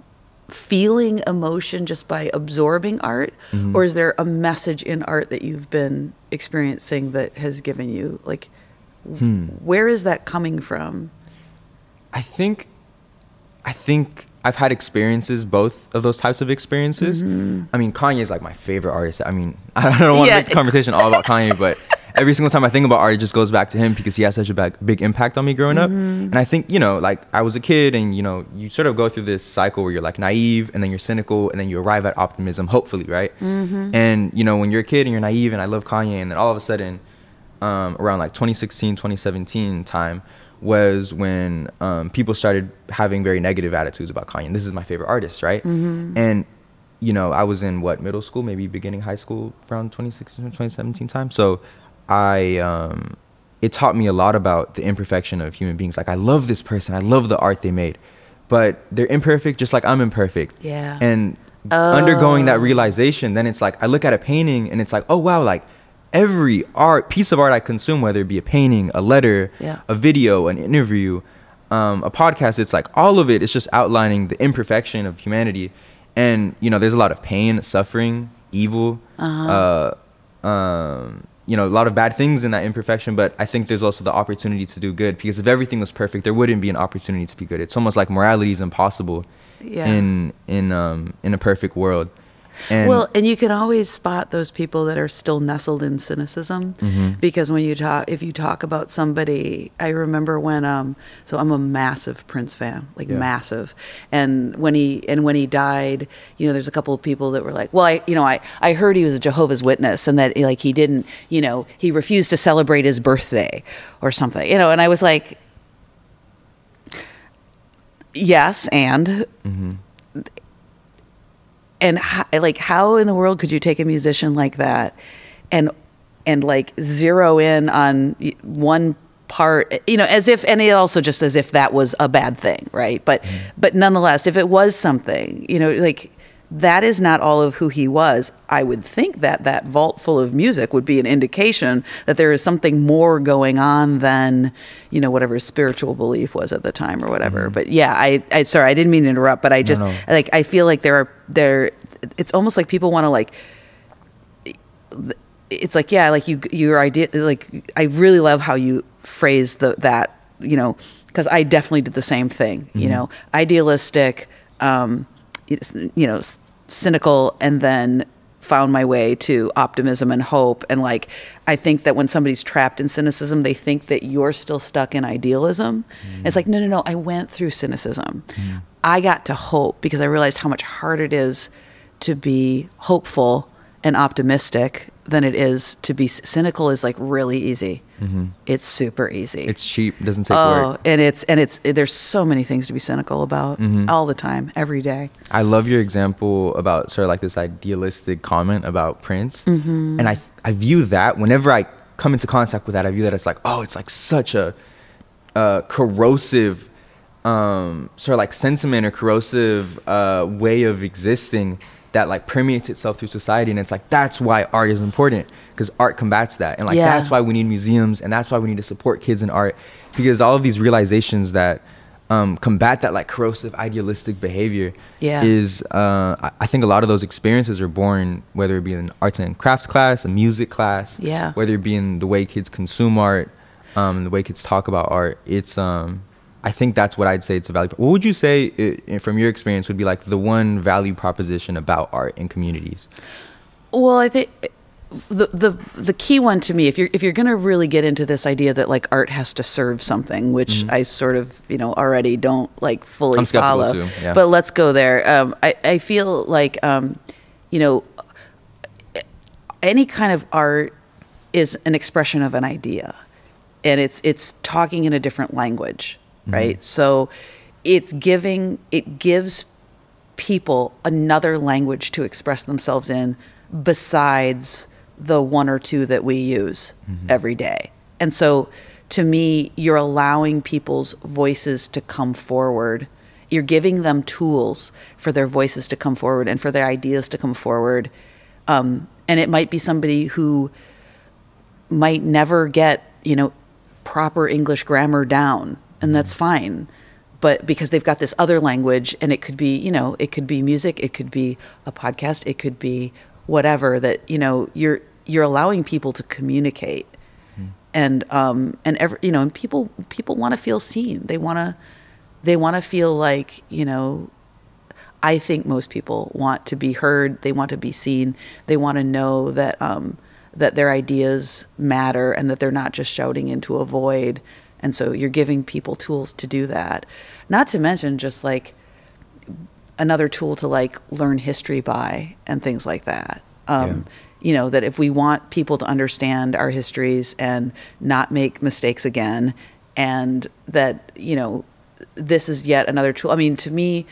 feeling emotion just by absorbing art Mm-hmm. or is there a message in art that you've been experiencing that has given you like Hmm. where is that coming from I think, I think I've had experiences, both of those types of experiences. I mean, Kanye is like my favorite artist. I mean, I don't want to Yeah. make the conversation all about Kanye, but every single time I think about art, it just goes back to him because he has such a big, big impact on me growing up. And I think, you know, like I was a kid and, you know, you sort of go through this cycle where you're like naive and then you're cynical and then you arrive at optimism, hopefully, right? And, you know, when you're a kid and you're naive and I love Kanye and then all of a sudden, um, around like 2016, 2017 time was when um, people started having very negative attitudes about Kanye. And this is my favorite artist, right? And you know, I was in what middle school, maybe beginning high school, around 2016, 2017 time. So I um, it taught me a lot about the imperfection of human beings. Like I love this person, I love the art they made, but they're imperfect just like I'm imperfect. Yeah. And undergoing that Oh. realization, then it's like I look at a painting and it's like, oh wow, like every art piece of art I consume, whether it be a painting, a letter, Yeah. a video, an interview, um, a podcast, it's like all of it is just outlining the imperfection of humanity. And you know, there's a lot of pain, suffering, evil, uh um, you know, a lot of bad things in that imperfection, but I think there's also the opportunity to do good because if everything was perfect, there wouldn't be an opportunity to be good. It's almost like morality is impossible Yeah. in in um in a perfect world. And well, and you can always spot those people that are still nestled in cynicism Mm-hmm. because when you talk, if you talk about somebody, I remember when, um, so I'm a massive Prince fan, like Yeah. massive, and when he and when he died, you know, there's a couple of people that were like, well, I, you know, I I heard he was a Jehovah's Witness and that like he didn't, you know, he refused to celebrate his birthday or something, you know, and I was like, yes, and and how, like how in the world could you take a musician like that and and like zero in on one part you know as if and it also just as if that was a bad thing right? But mm-hmm. but nonetheless if it was something you know like that is not all of who he was. I would think that that vault full of music would be an indication that there is something more going on than you know whatever his spiritual belief was at the time or whatever. But yeah i i sorry i didn't mean to interrupt but i just no. like i feel like there are there it's almost like people want to like it's like yeah like you your idea like i really love how you phrase the that you know because i definitely did the same thing you know? Idealistic um you know cynical and then found my way to optimism and hope. And like i think that when somebody's trapped in cynicism they think that you're still stuck in idealism. Mm. It's like no no no i went through cynicism. Mm. I got to hope because i realized how much harder it is to be hopeful and optimistic than it is to be cynical is like really easy it's super easy it's cheap, doesn't take oh work. and it's and it's there's so many things to be cynical about Mm-hmm. all the time every day I love your example about sort of like this idealistic comment about Prince, Mm-hmm. and I I view that whenever I come into contact with that, I view that as like, oh, it's like such a, uh corrosive, um, sort of like sentiment or corrosive uh, way of existing that like permeates itself through society, and it's like that's why art is important because art combats that, and like Yeah. that's why we need museums, and that's why we need to support kids in art because all of these realizations that um, combat that like corrosive idealistic behavior Yeah. is uh, I- think a lot of those experiences are born whether it be in arts and crafts class, a music class, Yeah. whether it be in the way kids consume art, um, the way kids talk about art. It's um, I think that's what I'd say it's a value. What would you say from your experience would be like the one value proposition about art in communities? Well, I think the the the key one to me, if you're if you're gonna really get into this idea that like art has to serve something, which I sort of you know already don't like fully follow, too, yeah. but let's go there. Um, I I feel like um, you know any kind of art is an expression of an idea and it's it's talking in a different language right? So it's giving it gives people another language to express themselves in besides the one or two that we use every day. And so to me you're allowing people's voices to come forward. You're giving them tools for their voices to come forward and for their ideas to come forward. Um, and it might be somebody who might never get you know proper english grammar down and that's fine but because they've got this other language and it could be you know it could be music it could be a podcast it could be whatever that you know you're you're allowing people to communicate and um and every you know and people people want to feel seen they want to they want to feel like you know I think most people want to be heard. They want to be seen. They want to know that um, that their ideas matter and that they're not just shouting into a void. And so you're giving people tools to do that. Not to mention just like another tool to like learn history by and things like that. Um, You know that if we want people to understand our histories and not make mistakes again, and that you know this is yet another tool. I mean, to me,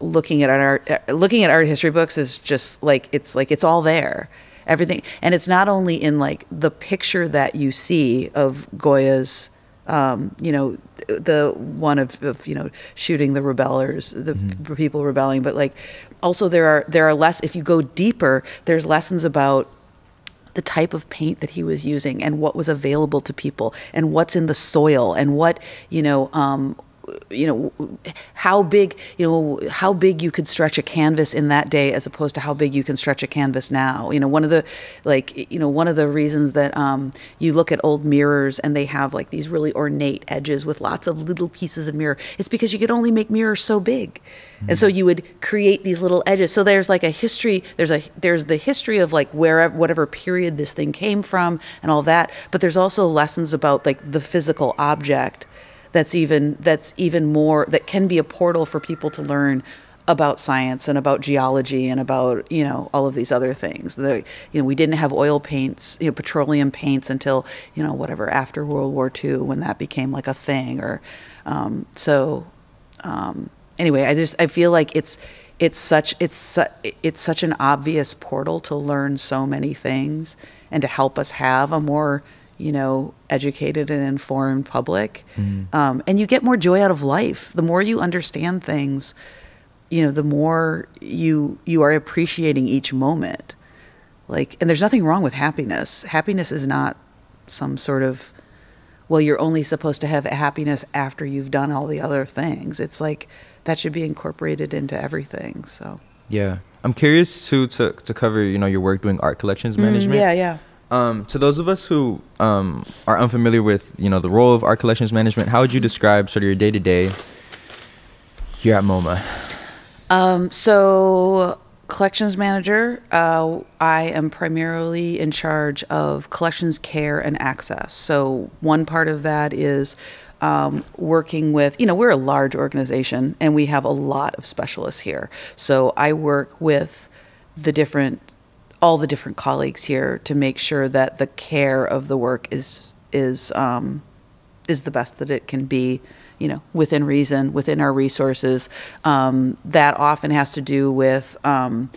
looking at art looking at art history books is just like it's like it's all there everything and it's not only in like the picture that you see of goya's um, you know the one of, of you know shooting the rebellers the Mm-hmm. people rebelling but like also there are there are less if you go deeper there's lessons about the type of paint that he was using and what was available to people and what's in the soil and what you know um, you know how big you know how big you could stretch a canvas in that day as opposed to how big you can stretch a canvas now. You know one of the like you know one of the reasons that um, you look at old mirrors and they have like these really ornate edges with lots of little pieces of mirror it's because you could only make mirrors so big. And so you would create these little edges. So there's like a history there's a there's the history of like wherever whatever period this thing came from and all that but there's also lessons about like the physical object that's even that's even more that can be a portal for people to learn about science and about geology and about you know all of these other things. The you know we didn't have oil paints you know petroleum paints until you know whatever after world war ii when that became like a thing or um, so um, anyway i just i feel like it's it's such it's it's such an obvious portal to learn so many things and to help us have a more you know educated and informed public. Um, and you get more joy out of life. The more you understand things you know the more you you are appreciating each moment. Like and there's nothing wrong with happiness. Happiness is not some sort of well you're only supposed to have happiness after you've done all the other things. It's like that should be incorporated into everything so. Yeah, I'm curious too to to cover you know your work doing art collections management. Mm, yeah yeah Um, to those of us who um, are unfamiliar with you know the role of art collections management, how would you describe sort of your day to day here at MoMA? Um, so, collections manager, uh, I am primarily in charge of collections care and access. So, one part of that is um, working with, you know, we're a large organization and we have a lot of specialists here. So, I work with the different all the different colleagues here to make sure that the care of the work is is um, is the best that it can be, you know, within reason, within our resources. Um, that often has to do with, um,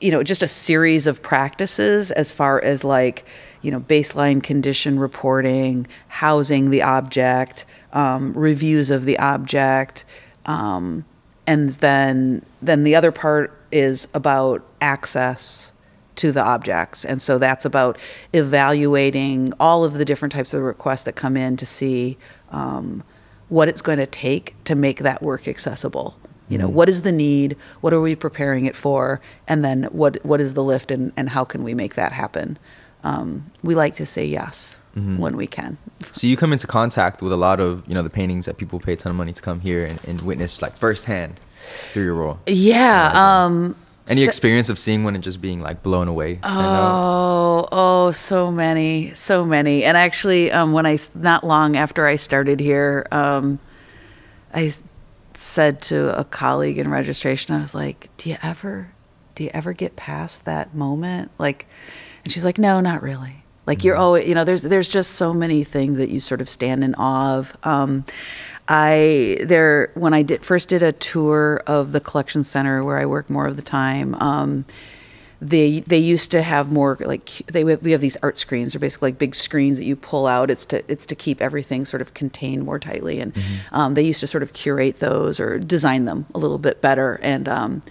you know, just a series of practices as far as like, you know, baseline condition reporting, housing the object, um, reviews of the object, um, and then then the other part is about access to the objects. And so that's about evaluating all of the different types of requests that come in to see um, what it's going to take to make that work accessible. You know, what is the need? What are we preparing it for? And then what what is the lift and, and how can we make that happen? Um, we like to say yes when we can. So you come into contact with a lot of you know the paintings that people pay a ton of money to come here and, and witness like firsthand through your role. Yeah. Um, Any so- experience of seeing one and just being like blown away? stand out? Oh, oh, so many, so many. And actually, um, I not long after I started here, um, I said to a colleague in registration, I was like, "Do you ever, do you ever get past that moment?" Like, and she's like, "No, not really." Like you're always, you know, there's there's just so many things that you sort of stand in awe of. Um, I there when I did first did a tour of the collection center where I work more of the time. Um, they they used to have more like they we have these art screens. They're basically like big screens that you pull out. It's to it's to keep everything sort of contained more tightly. And um, they used to sort of curate those or design them a little bit better. And um,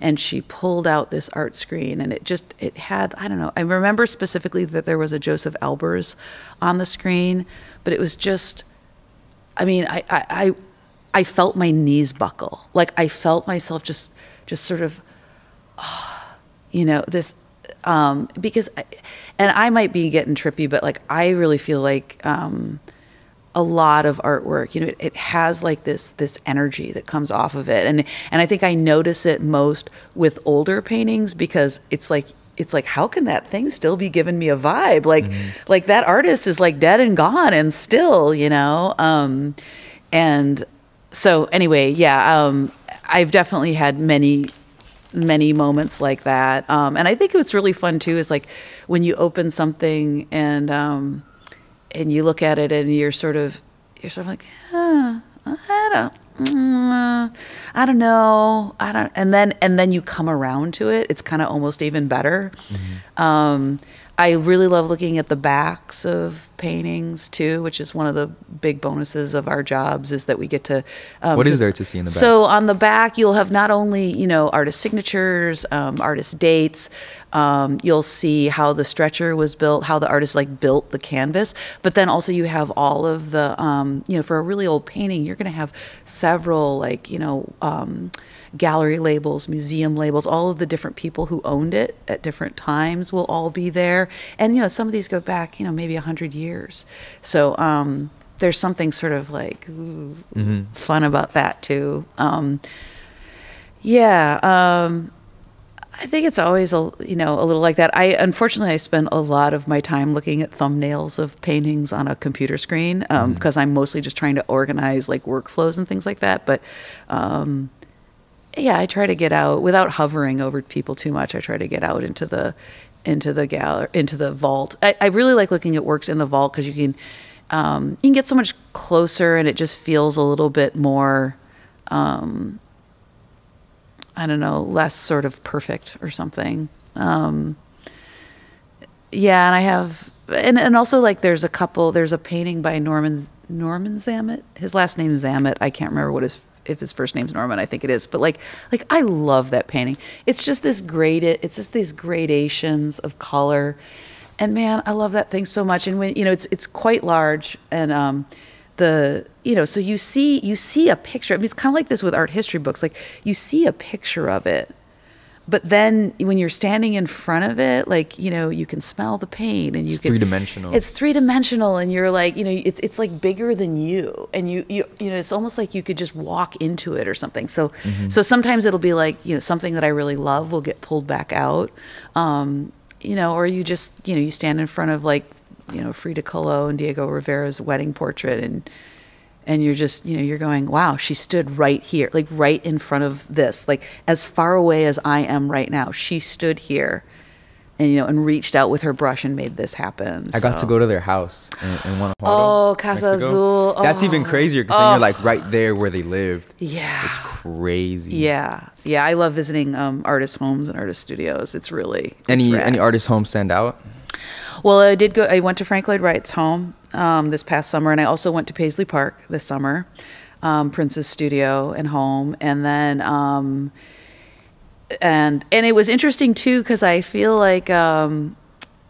and she pulled out this art screen and it just it had i don't know. I remember specifically that there was a Josef Albers on the screen but it was just I mean, I, I, I, felt my knees buckle. Like I felt myself just, just sort of, ah, you know, this, um, because, I, and I might be getting trippy, but like I really feel like um, a lot of artwork, you know, it, it has like this this energy that comes off of it, and and I think I notice it most with older paintings because it's like it's like how can that thing still be giving me a vibe? Like like that artist is like dead and gone and still you know? Um and so anyway yeah um i've definitely had many many moments like that. Um and i think what's really fun too is like when you open something and um and you look at it and you're sort of you're sort of like huh, i don't mm, I don't know. I don't. And then and then you come around to it. It's kind of almost even better. Mm-hmm. Um, I really love looking at the backs of paintings too, which is one of the big bonuses of our jobs is that we get to. Um, What is there to see in the back? So on the back, you'll have not only you know artist signatures, um, artist dates. Um, you'll see how the stretcher was built, how the artist like built the canvas, but then also you have all of the um, you know for a really old painting, you're going to have several like you know. Um, gallery labels, museum labels, all of the different people who owned it at different times will all be there. And, you know, some of these go back, you know, maybe 100 years. So um, there's something sort of like ooh, fun about that, too. Um, yeah. Um, I think it's always a you know a little like that. I unfortunately I spend a lot of my time looking at thumbnails of paintings on a computer screen because I'm mostly just trying to organize like workflows and things like that. But um, yeah, I try to get out without hovering over people too much. I try to get out into the into the gallery into the vault. I, I really like looking at works in the vault because you can um, you can get so much closer and it just feels a little bit more. Um, I don't know, less sort of perfect or something. Um, yeah, and I have, and, and also like there's a couple. There's a painting by Norman Norman Zammitt. His last name is Zammitt. I can't remember what his if his first name's Norman. I think it is. But like like I love that painting. It's just this graded. It's just these gradations of color, and man, I love that thing so much. And when you know, it's it's quite large and. um the you know so you see you see a picture i mean it's kind of like this with art history books like you see a picture of it but then when you're standing in front of it like you know you can smell the paint and you It's can three-dimensional. it's three dimensional and you're like you know it's it's like bigger than you and you you you know it's almost like you could just walk into it or something so Mm-hmm. so sometimes it'll be like you know something that i really love will get pulled back out um you know or you just you know you stand in front of like you know frida kahlo and diego rivera's wedding portrait and and you're just you know you're going wow she stood right here like right in front of this like as far away as i am right now she stood here and you know and reached out with her brush and made this happen I got to go to their house in, in Guanajuato. Oh, Casa Mexico. Azul. That's even Oh. crazier because then you're like right there where they lived. yeah It's crazy. yeah yeah i love visiting um, artist homes and artist studios it's really it's Any rad. any artist home stand out? Well, I did go. I went to Frank Lloyd Wright's home um, this past summer, and I also went to Paisley Park this summer, um, Prince's studio and home, and then um, and and it was interesting too because I feel like um,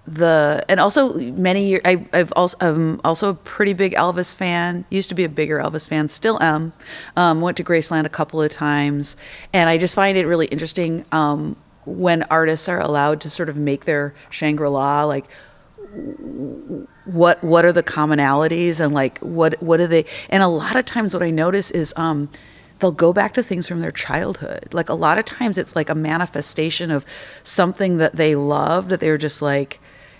the and also many years I, I've also I'm also a pretty big Elvis fan. Used to be a bigger Elvis fan, still am. Um, went to Graceland a couple of times, and I just find it really interesting um, when artists are allowed to sort of make their Shangri La like what what are the commonalities and like what what are they and a lot of times what i notice is um they'll go back to things from their childhood. Like a lot of times it's like a manifestation of something that they love that they're just like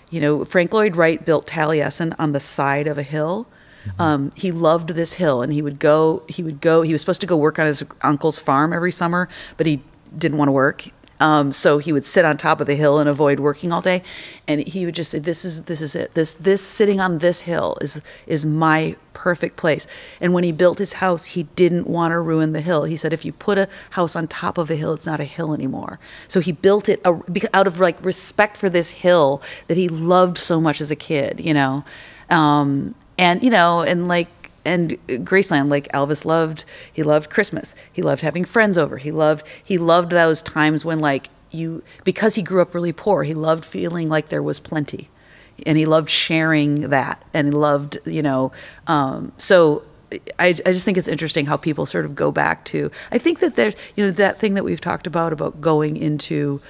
you know frank lloyd wright built taliesin on the side of a hill. Um, he loved this hill and he would go he would go he was supposed to go work on his uncle's farm every summer but he didn't want to work um, so he would sit on top of the hill and avoid working all day, and he would just say, "This is this is it. This this sitting on this hill is is my perfect place." And when he built his house, he didn't want to ruin the hill. He said, "If you put a house on top of a hill, it's not a hill anymore." So he built it out of like respect for this hill that he loved so much as a kid, you know, um, and you know, and like and Graceland, like Elvis loved, he loved Christmas. He loved having friends over. He loved he loved those times when like you because he grew up really poor. He loved feeling like there was plenty, and he loved sharing that. And he loved you know, um, so. I, I just think it's interesting how people sort of go back to. I think that there's, you know, that thing that we've talked about about going into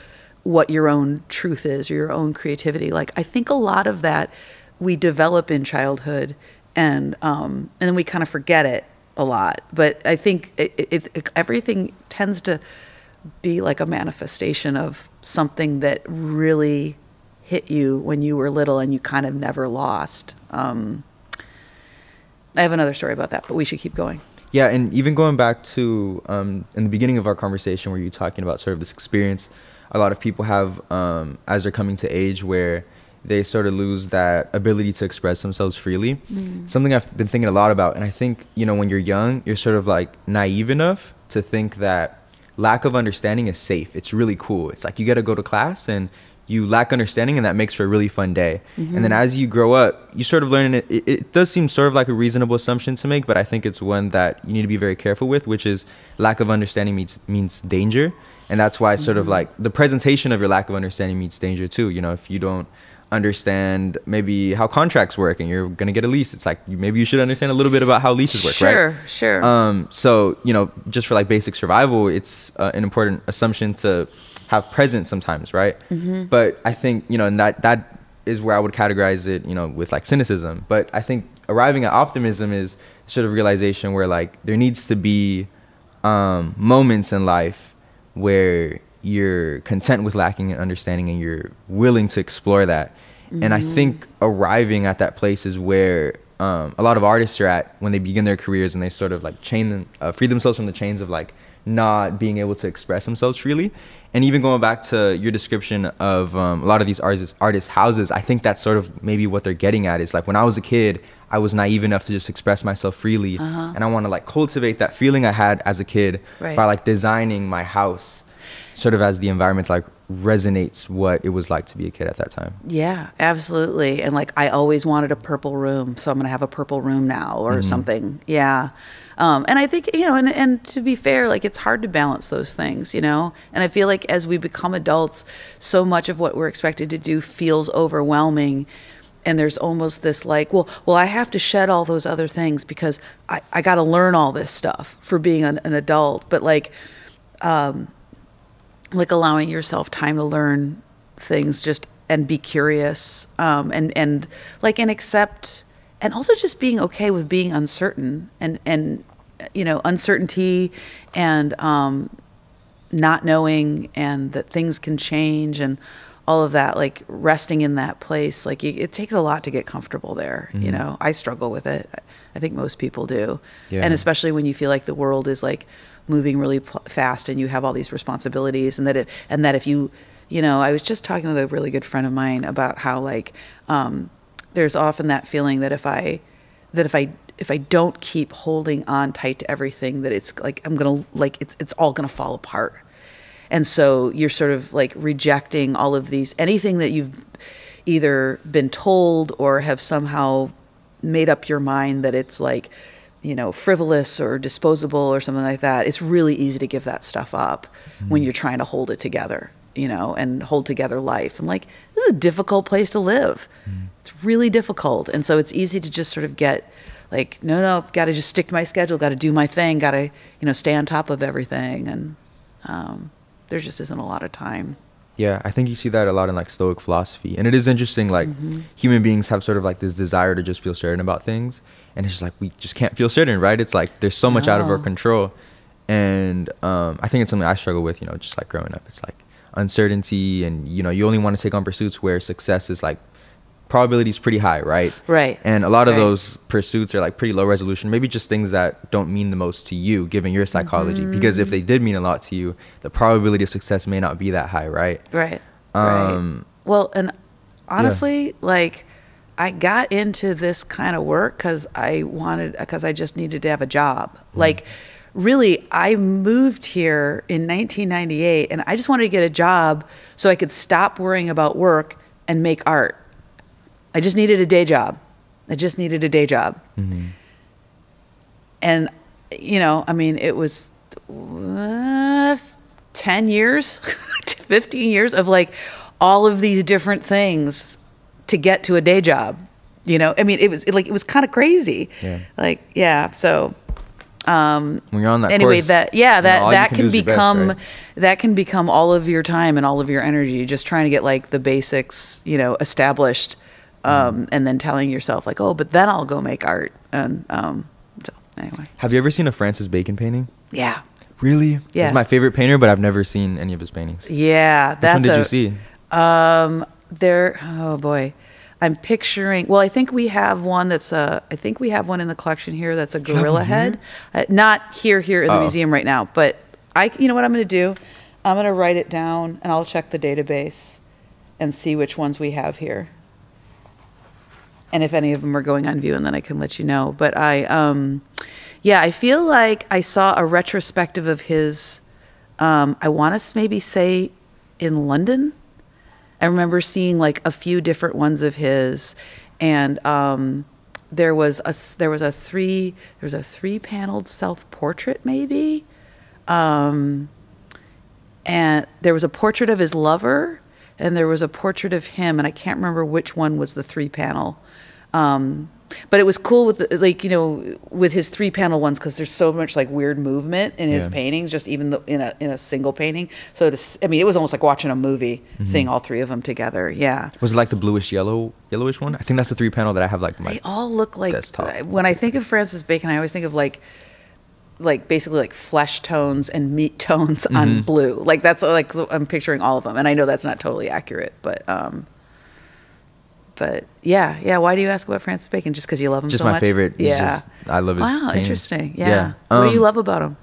what your own truth is or your own creativity. Like, I think a lot of that we develop in childhood and um, and then we kind of forget it a lot. But I think it, it, it, everything tends to be like a manifestation of something that really hit you when you were little and you kind of never lost. Um, I have another story about that, but we should keep going. Yeah, and even going back to um, in the beginning of our conversation, where you talking about sort of this experience, a lot of people have um, as they're coming to age where they sort of lose that ability to express themselves freely. Mm. Something I've been thinking a lot about, and I think you know when you're young, you're sort of like naive enough to think that lack of understanding is safe. It's really cool. It's like you got to go to class and you lack understanding and that makes for a really fun day and then mm-hmm. as you grow up you sort of learn it, it it does seem sort of like a reasonable assumption to make but i think it's one that you need to be very careful with which is lack of understanding means means danger and that's why sort of mm-hmm. like the presentation of your lack of understanding means danger too you know if you don't understand maybe how contracts work and you're going to get a lease it's like maybe you should understand a little bit about how leases work right Sure, sure. um, so you know, just for like basic survival, it's uh, an important assumption to have present sometimes, right? Mm-hmm. But I think you know, and that that is where I would categorize it, you know, with like cynicism. But I think arriving at optimism is sort of realization where like there needs to be um, moments in life where you're content with lacking in understanding and you're willing to explore that. And I think arriving at that place is where um, a lot of artists are at when they begin their careers and they sort of like chain them, uh, free themselves from the chains of like not being able to express themselves freely. And even going back to your description of um, a lot of these artists artists houses, I think that's sort of maybe what they're getting at is like when I was a kid, I was naive enough to just express myself freely, and I want to like cultivate that feeling I had as a kid Right. by like designing my house, sort of as the environment like resonates what it was like to be a kid at that time. Yeah, absolutely. And like I always wanted a purple room, so I'm going to have a purple room now or something. Yeah. Um, and I think, you know, and, and to be fair, like it's hard to balance those things, you know? And I feel like as we become adults, so much of what we're expected to do feels overwhelming. And there's almost this like, well, well, I have to shed all those other things because I, I got to learn all this stuff for being an, an adult. But like, like allowing yourself time to learn things just and be curious um, and and like and accept and also just being okay with being uncertain and and you know uncertainty and um, not knowing and that things can change and all of that like resting in that place like it takes a lot to get comfortable there you know? I struggle with it. I think most people do. Yeah. and especially when you feel like the world is like moving really fast and you have all these responsibilities and that it and that if you you know i was just talking with a really good friend of mine about how like um, there's often that feeling that if i that if i if i don't keep holding on tight to everything that it's like i'm gonna like it's it's all gonna fall apart. And so you're sort of like rejecting all of these anything that you've either been told or have somehow made up your mind that it's like you know frivolous or disposable or something like that it's really easy to give that stuff up when you're trying to hold it together you know and hold together life. And like this is a difficult place to live. It's really difficult. And so it's easy to just sort of get like no no got to just stick to my schedule got to do my thing got to you know stay on top of everything. And um, there just isn't a lot of time Yeah, I think you see that a lot in like Stoic philosophy, and it is interesting. Like human beings have sort of like this desire to just feel certain about things, and it's just like we just can't feel certain, right? It's like there's so much out of our control, and um, I think it's something I struggle with. You know, just like growing up, it's like uncertainty, and you know, you only want to take on pursuits where success is like probability is pretty high, right? Right. And a lot of Right. those pursuits are like pretty low resolution, maybe just things that don't mean the most to you, given your psychology. Because if they did mean a lot to you, the probability of success may not be that high, right? Right. Um, right. Well, and honestly, like I got into this kind of work because I wanted, because I just needed to have a job. Like, really, I moved here in 1998 and I just wanted to get a job so I could stop worrying about work and make art. I just needed a day job. I just needed a day job. And, you know, I mean, it was uh, 10 years, 15 years of like all of these different things to get to a day job. You know, I mean, it was it, like, it was kind of crazy. Yeah. Like, yeah. So, um, when you're on that anyway, course, that, yeah, you know, that, that can is your best, become, right? that can become all of your time and all of your energy just trying to get like the basics, you know, established. Um, and then telling yourself like, oh, but then I'll go make art. And, um, so anyway, Have you ever seen a Francis Bacon painting? yeah. Really? Yeah. He's my favorite painter, but I've never seen any of his paintings. Yeah, Which that's one did a, you see? Um, there. Oh boy, I'm picturing. Well, I think we have one that's a. I think we have one in the collection here that's a gorilla head. Uh, not here, here in the Oh. museum right now, but I. You know what I'm going to do? I'm going to write it down and I'll check the database and see which ones we have here. And if any of them are going on view, and then I can let you know. But I, um, yeah, I feel like I saw a retrospective of his. Um, I want to maybe say in London. I remember seeing like a few different ones of his, and um, there was a there was a three there was a three paneled self portrait maybe, um, and there was a portrait of his lover, and there was a portrait of him, and I can't remember which one was the three panel. Um, but it was cool with the, like you know with his three panel ones because there's so much like weird movement in his Yeah. paintings just even the, in a in a single painting so to, I mean it was almost like watching a movie seeing all three of them together yeah Was it like the bluish yellow, yellowish one? I think that's the three panel that I have like my. they all look like desktop. when I think of Francis Bacon I always think of like like basically like flesh tones and meat tones on Mm-hmm. blue like that's like I'm picturing all of them and I know that's not totally accurate but um but yeah yeah why do you ask about Francis Bacon just because you love him Just so my much favorite. Yeah just- I love his. wow paintings. interesting yeah, Yeah. what do you Um, love about him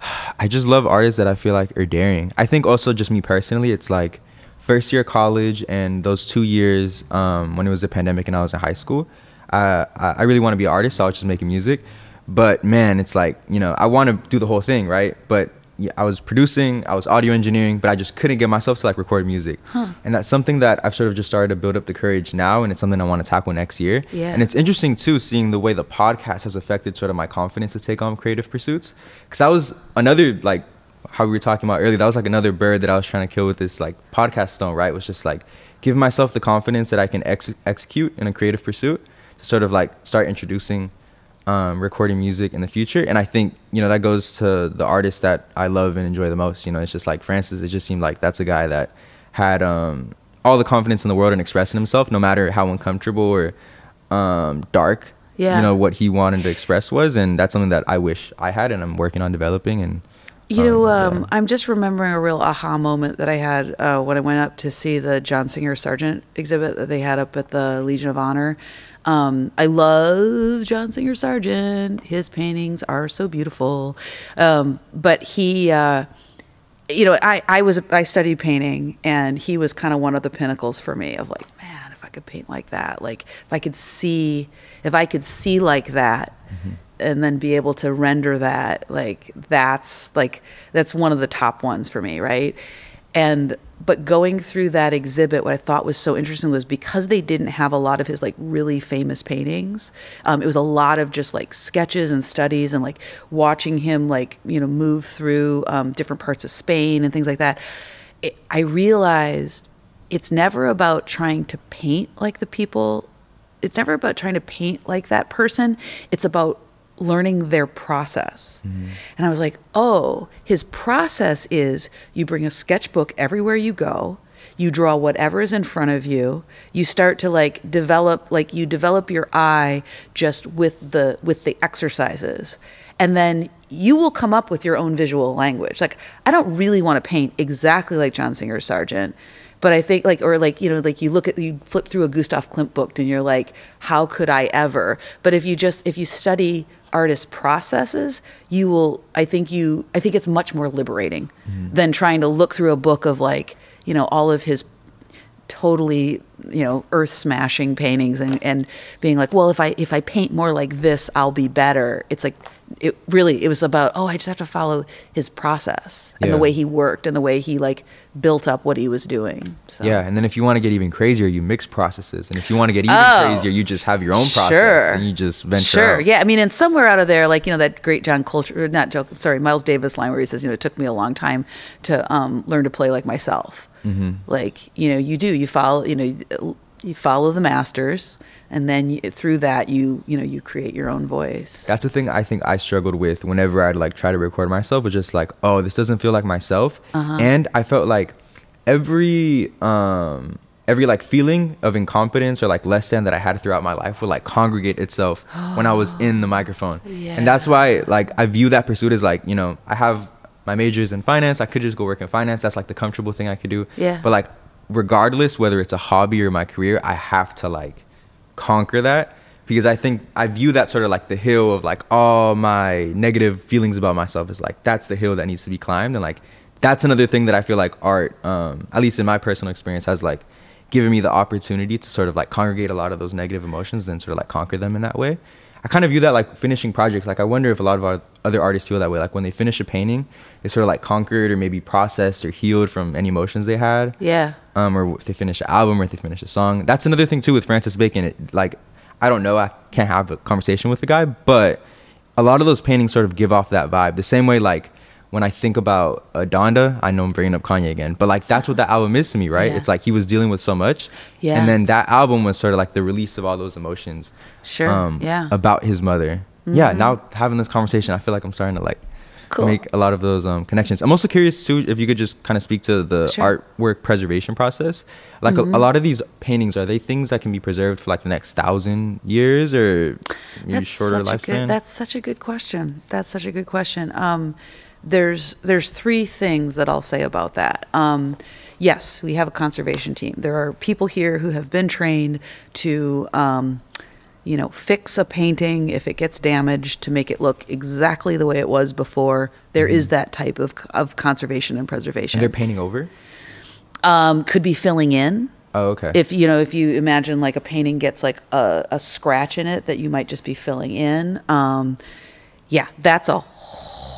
I just love artists that I feel like are daring. I think also just me personally, it's like first year college and those two years um, when it was a pandemic and I was in high school. Uh, I I really want to be an artist, so I was just making music. But man, it's like you know I want to do the whole thing, right? But yeah, I was producing, I was audio engineering, but I just couldn't get myself to like record music. And that's something that I've sort of just started to build up the courage now, and it's something I want to tackle next year. Yeah. And it's interesting too seeing the way the podcast has affected sort of my confidence to take on creative pursuits because that was another like how we were talking about earlier that was like another bird that i was trying to kill with this like podcast stone right was just like giving myself the confidence that i can ex- execute in a creative pursuit to sort of like start introducing um, recording music in the future and i think you know that goes to the artists that i love and enjoy the most you know it's just like francis it just seemed like that's a guy that had um, all the confidence in the world in expressing himself no matter how uncomfortable or um, dark Yeah. you know what he wanted to express was and that's something that i wish i had and i'm working on developing and You know, yeah. um, I'm just remembering a real aha moment that I had uh, when I went up to see the John Singer Sargent exhibit that they had up at the Legion of Honor. Um, I love John Singer Sargent. His paintings are so beautiful. Um, but he, uh, you know, I, I was I studied painting, and he was kind of one of the pinnacles for me of like, man, if I could paint like that, like if I could see, if I could see like that, and then be able to render that, like that's like that's one of the top ones for me, right? And but going through that exhibit, what I thought was so interesting was because they didn't have a lot of his like really famous paintings. Um, it was a lot of just like sketches and studies and like watching him like you know move through um, different parts of Spain and things like that. It, I realized it's never about trying to paint like the people. It's never about trying to paint like that person. It's about learning their process. And I was like, oh, his process is you bring a sketchbook everywhere you go. You draw whatever is in front of you. You start to like develop like you develop your eye just with the with the exercises. And then you will come up with your own visual language. Like I don't really want to paint exactly like John Singer Sargent, but I think like or like you know like you look at you flip through a Gustav Klimt book and you're like how could I ever? But if you just if you study artist processes, you will I think you I think it's much more liberating mm-hmm. than trying to look through a book of like, you know, all of his totally you know earth smashing paintings and and being like well if i if i paint more like this i'll be better it's like it really it was about oh i just have to follow his process and the way he worked and the way he like built up what he was doing so yeah and then if you want to get even crazier you mix processes and if you want to get even Oh. crazier you just have your own process Sure. and you just venture Sure. out. Yeah. I mean, and somewhere out of there, like, you know, that great John Coltrane, not Joe, sorry, Miles Davis line where he says, you know, it took me a long time to um, learn to play like myself. Mm-hmm. Like, you know, you do, you follow, you know, you follow the masters and then through that, you, you know, you create your own voice. That's the thing I think I struggled with whenever I'd like try to record myself was just like, oh, this doesn't feel like myself. Uh-huh. And I felt like every um every like feeling of incompetence or like less than that I had throughout my life would like congregate itself when I was in the microphone. And that's why like I view that pursuit as like, you know, I have my majors in finance. I could just go work in finance. That's like the comfortable thing I could do. Yeah. But like regardless whether it's a hobby or my career, I have to like conquer that because I think I view that sort of like the hill of like all my negative feelings about myself is like that's the hill that needs to be climbed and like that's another thing that I feel like art um at least in my personal experience has like given me the opportunity to sort of like congregate a lot of those negative emotions, and sort of like conquer them in that way. I kind of view that like finishing projects. Like I wonder if a lot of our other artists feel that way. Like when they finish a painting, they sort of like conquered or maybe processed or healed from any emotions they had. Yeah. Um, or if they finish an album or if they finish a song. That's another thing too with Francis Bacon. It, like I don't know. I can't have a conversation with the guy, but a lot of those paintings sort of give off that vibe. The same way like when I think about uh, Donda, I know I'm bringing up Kanye again, but like that's what that album is to me, right? Yeah. It's like he was dealing with so much, Yeah. and then that album was sort of like the release of all those emotions, Sure. um, yeah. about his mother. Yeah, Mhm. now having this conversation, I feel like I'm starting to like Cool. make a lot of those um, connections. I'm also curious too if you could just kind of speak to the Sure. artwork preservation process. Like a, a lot of these paintings, are they things that can be preserved for like the next thousand years or maybe shorter such a lifespan? good, that's such a good question. That's such a good question. Um, there's there's three things that I'll say about that. Um, yes, we have a conservation team. There are people here who have been trained to. Um, you know, fix a painting if it gets damaged to make it look exactly the way it was before. There is that type of, of conservation and preservation. and they're painting over. um, could be filling in Oh, okay. if you know if you imagine like a painting gets like a, a scratch in it that you might just be filling in um, yeah that's a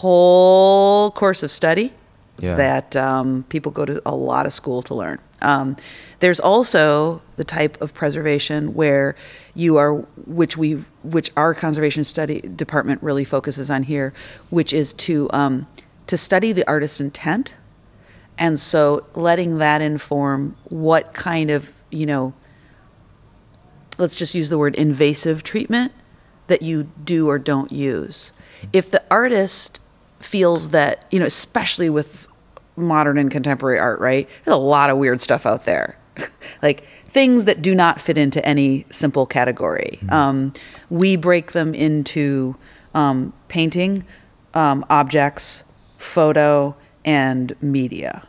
whole course of study Yeah. that um, people go to a lot of school to learn um, there's also the type of preservation where you are which we which our conservation study department really focuses on here which is to um, to study the artist's intent and so letting that inform what kind of, you know, let's just use the word invasive treatment that you do or don't use. If the artist feels that, you know, especially with modern and contemporary art, right? There's a lot of weird stuff out there. like things that do not fit into any simple category. Um, we break them into um, painting, um, objects, photo, and media.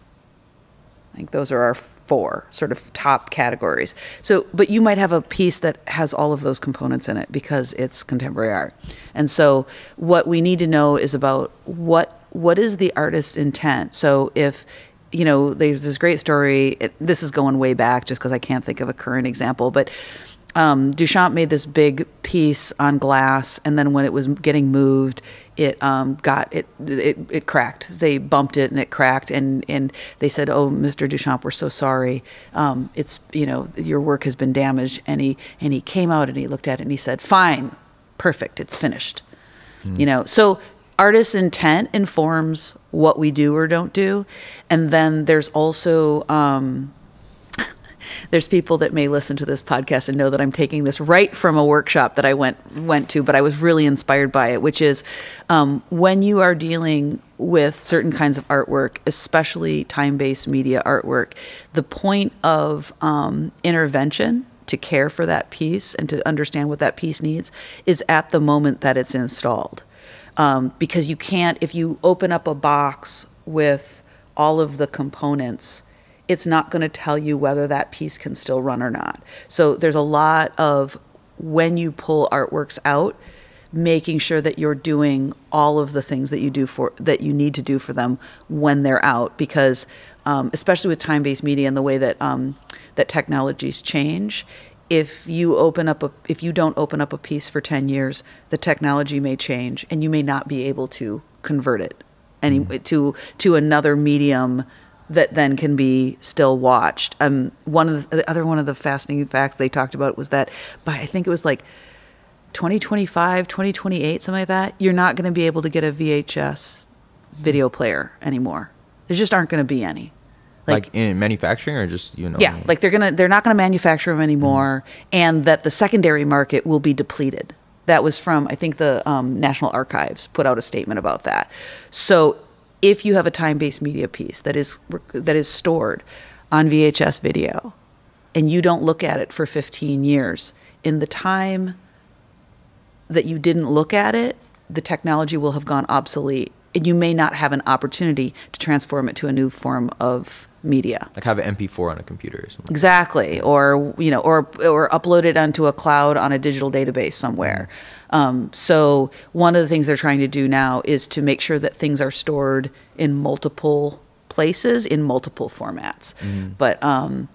I think those are our four sort of top categories. So, but you might have a piece that has all of those components in it because it's contemporary art. And so, what we need to know is about what what is the artist's intent. So, if you know, there's this great story. It, this is going way back, just because I can't think of a current example, but um, Duchamp made this big piece on glass, and then when it was getting moved, it um, got it, it it cracked. They bumped it and it cracked, and and they said, "Oh, Mr. Duchamp, we're so sorry. Um, it's you know your work has been damaged." And he and he came out and he looked at it and he said, "Fine, perfect, it's finished." You know, so artist's intent informs what we do or don't do, and then there's also. Um, there's people that may listen to this podcast and know that I'm taking this right from a workshop that I went went to, but I was really inspired by it, which is um, when you are dealing with certain kinds of artwork, especially time-based media artwork, the point of um, intervention to care for that piece and to understand what that piece needs is at the moment that it's installed, um, because you can't if you open up a box with all of the components it's not going to tell you whether that piece can still run or not. So there's a lot of when you pull artworks out, making sure that you're doing all of the things that you do for that you need to do for them when they're out, because um, especially with time-based media and the way that um, that technologies change. If you open up a, if you don't open up a piece for 10 years, the technology may change and you may not be able to convert it any to to another medium that then can be still watched. Um, one of the, the other one of the fascinating facts they talked about was that by I think it was like 2025, 2028, something like that, you're not going to be able to get a VHS video player anymore. There just aren't going to be any. like, in manufacturing or just you know Yeah, like they're gonna they're not gonna manufacture them anymore, and that the secondary market will be depleted. That was from I think the um, National Archives put out a statement about that. So if you have a time-based media piece that is that is stored on VHS video, and you don't look at it for 15 years, in the time that you didn't look at it, the technology will have gone obsolete, and you may not have an opportunity to transform it to a new form of media. like have an MP4 on a computer or something. Exactly, or you know, or or upload it onto a cloud on a digital database somewhere. Um, so one of the things they're trying to do now is to make sure that things are stored in multiple places in multiple formats. But um,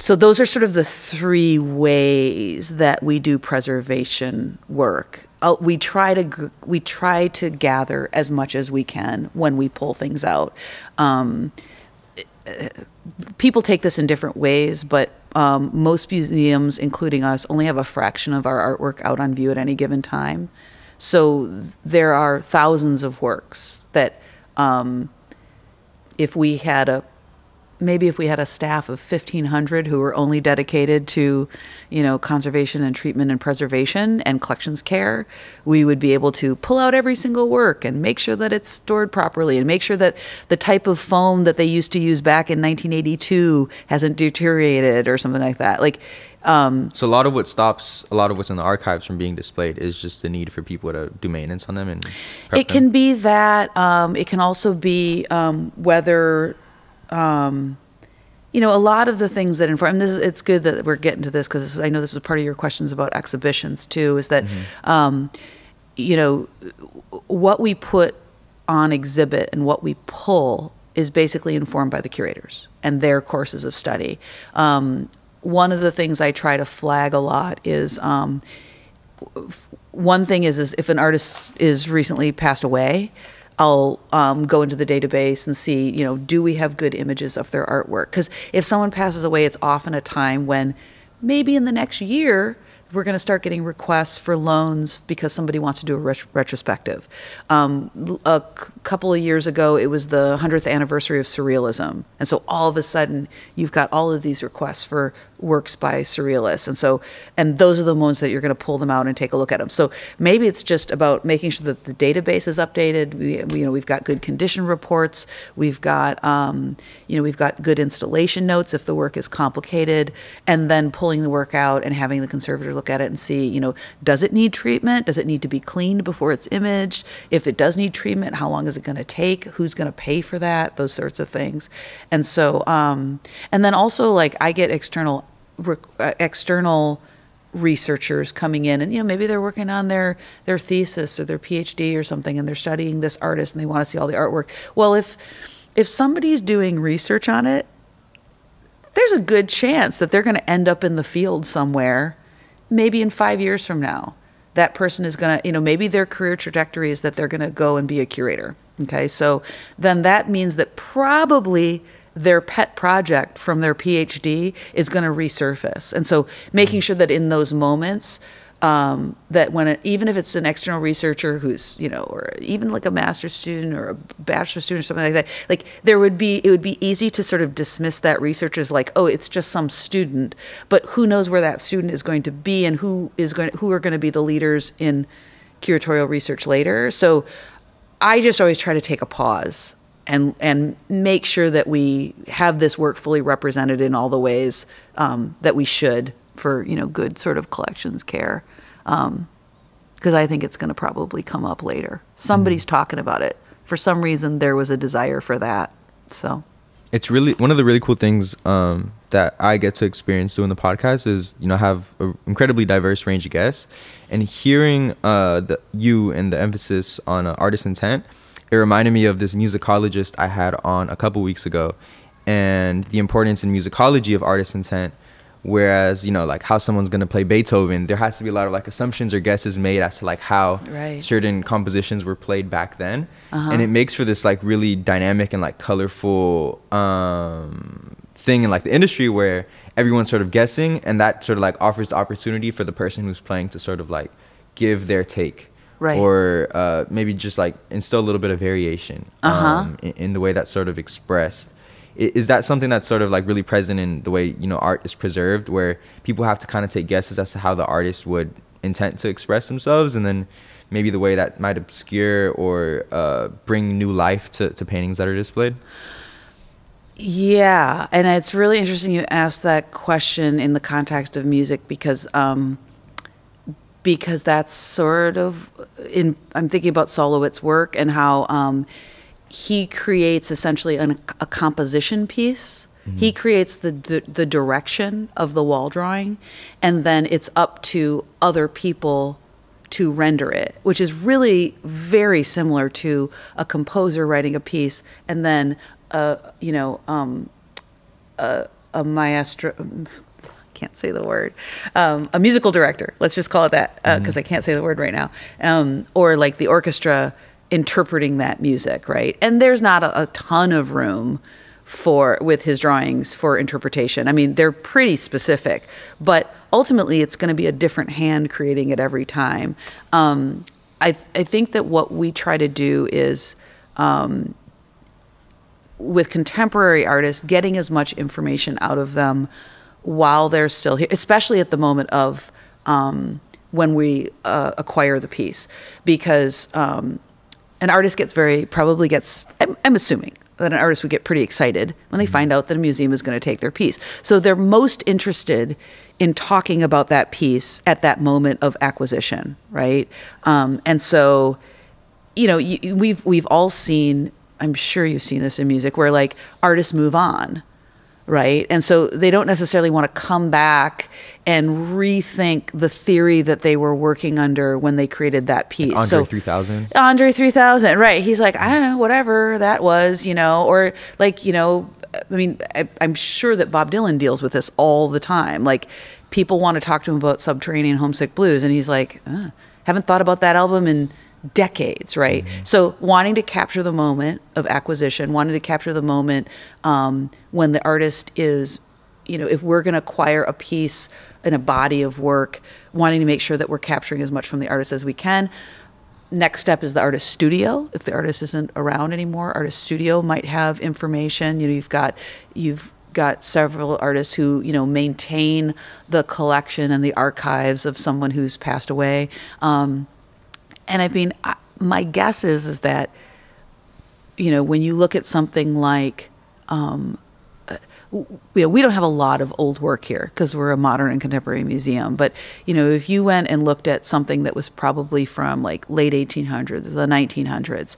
so those are sort of the three ways that we do preservation work. Uh, we try to we try to gather as much as we can when we pull things out. Um, people take this in different ways, but um, most museums, including us, only have a fraction of our artwork out on view at any given time. So there are thousands of works that, um, if we had a maybe if we had a staff of 1500 who were only dedicated to you know conservation and treatment and preservation and collections care we would be able to pull out every single work and make sure that it's stored properly and make sure that the type of foam that they used to use back in 1982 hasn't deteriorated or something like that. Like um, so a lot of what stops a lot of what's in the archives from being displayed is just the need for people to do maintenance on them and it can be that um, it can also be um, whether um, you know, a lot of the things that inform. this is, it's good that we're getting to this because I know this was part of your questions about exhibitions too. Is that, mm-hmm. um, you know, what we put on exhibit and what we pull is basically informed by the curators and their courses of study. Um, one of the things I try to flag a lot is um, one thing is, is if an artist is recently passed away, I'll um, go into the database and see, you know, do we have good images of their artwork? Because if someone passes away, it's often a time when maybe in the next year we're going to start getting requests for loans because somebody wants to do a ret- retrospective. Um, a couple of years ago, it was the 100th anniversary of Surrealism. And so all of a sudden, you've got all of these requests for works by surrealists. And so, and those are the ones that you're going to pull them out and take a look at them. So maybe it's just about making sure that the database is updated. We, you know, we've got good condition reports. We've got, um, you know, we've got good installation notes if the work is complicated, and then pulling the work out and having the conservator look at it and see, you know, does it need treatment? Does it need to be cleaned before it's imaged? If it does need treatment, how long is it going to take? Who's going to pay for that? Those sorts of things. And so, um, and then also like I get external uh, external researchers coming in and you know maybe they're working on their their thesis or their phd or something and they're studying this artist and they want to see all the artwork well if if somebody's doing research on it there's a good chance that they're going to end up in the field somewhere maybe in 5 years from now. That person is going to you know maybe their career trajectory is that they're going to go and be a curator okay? So then that means that probably their pet project from their PhD is going to resurface. And so making mm-hmm. sure that in those moments, um, that when it, even if it's an external researcher who's you know or even like a master's student or a bachelor student or something like that like there would be it would be easy to sort of dismiss that research as like oh it's just some student. But who knows where that student is going to be and who is going who are going to be the leaders in curatorial research later. So i just always try to take a pause and and make sure that we have this work fully represented in all the ways um, that we should for you know good sort of collections care because um, I think it's going to probably come up later. Somebody's mm-hmm. talking about it for some reason. There was a desire for that, so it's really one of the really cool things um, that I get to experience doing the podcast is you know have an incredibly diverse range of guests and hearing uh, the you and the emphasis on uh, artist intent it reminded me of this musicologist I had on a couple weeks ago and the importance in musicology of artist intent whereas you know like how someone's going to play beethoven there has to be a lot of like assumptions or guesses made as to like how right. certain compositions were played back then uh-huh. and it makes for this like really dynamic and like colorful um thing in like the industry where everyone's sort of guessing and that sort of like offers the opportunity for the person who's playing to sort of like give their take right. or uh, maybe just like instill a little bit of variation uh-huh. um, in, in, the way that's sort of expressed. Is that something that's sort of like really present in the way you know art is preserved, where people have to kind of take guesses as to how the artist would intend to express themselves, and then maybe the way that might obscure or uh, bring new life to, to paintings that are displayed? Yeah, and it's really interesting you asked that question in the context of music because um, because that's sort of in I'm thinking about Sol LeWitt's work and how um, he creates essentially an, a composition piece. Mm-hmm. He creates the, the, the direction of the wall drawing, and then it's up to other people to render it, which is really very similar to a composer writing a piece and then, a you know, um, a, a maestro. Can't say the word. Um, a musical director. Let's just call it that because uh, I can't say the word right now. Um, or like the orchestra interpreting that music, right? And there's not a, a ton of room for with his drawings for interpretation. I mean, they're pretty specific, but ultimately it's going to be a different hand creating it every time. Um, I I think that what we try to do is um, with contemporary artists, getting as much information out of them while they're still here, especially at the moment of um, when we uh, acquire the piece, because um, an artist gets very probably gets. I'm, I'm assuming that an artist would get pretty excited when they find out that a museum is going to take their piece. So they're most interested in talking about that piece at that moment of acquisition, right? Um, and so, you know, you, we've we've all seen. I'm sure you've seen this in music where like artists move on, right? And so they don't necessarily want to come back and rethink the theory that they were working under when they created that piece. Andre so 3000. Andre 3000, right. He's like, I don't know, whatever that was, you know, or like, you know, I mean, I, am sure that Bob Dylan deals with this all the time. Like, people want to talk to him about Subterranean Homesick Blues, and he's like, uh, haven't thought about that album in decades, right? Mm-hmm. So, wanting to capture the moment of acquisition, wanting to capture the moment um, when the artist is, you know, if we're going to acquire a piece in a body of work, wanting to make sure that we're capturing as much from the artist as we can next step is the artist studio if the artist isn't around anymore artist studio might have information you know you've got you've got several artists who you know maintain the collection and the archives of someone who's passed away um, and i mean I, my guess is is that you know when you look at something like um, you know, we don't have a lot of old work here because we're a modern and contemporary museum. But you know, if you went and looked at something that was probably from like late 1800s, the 1900s,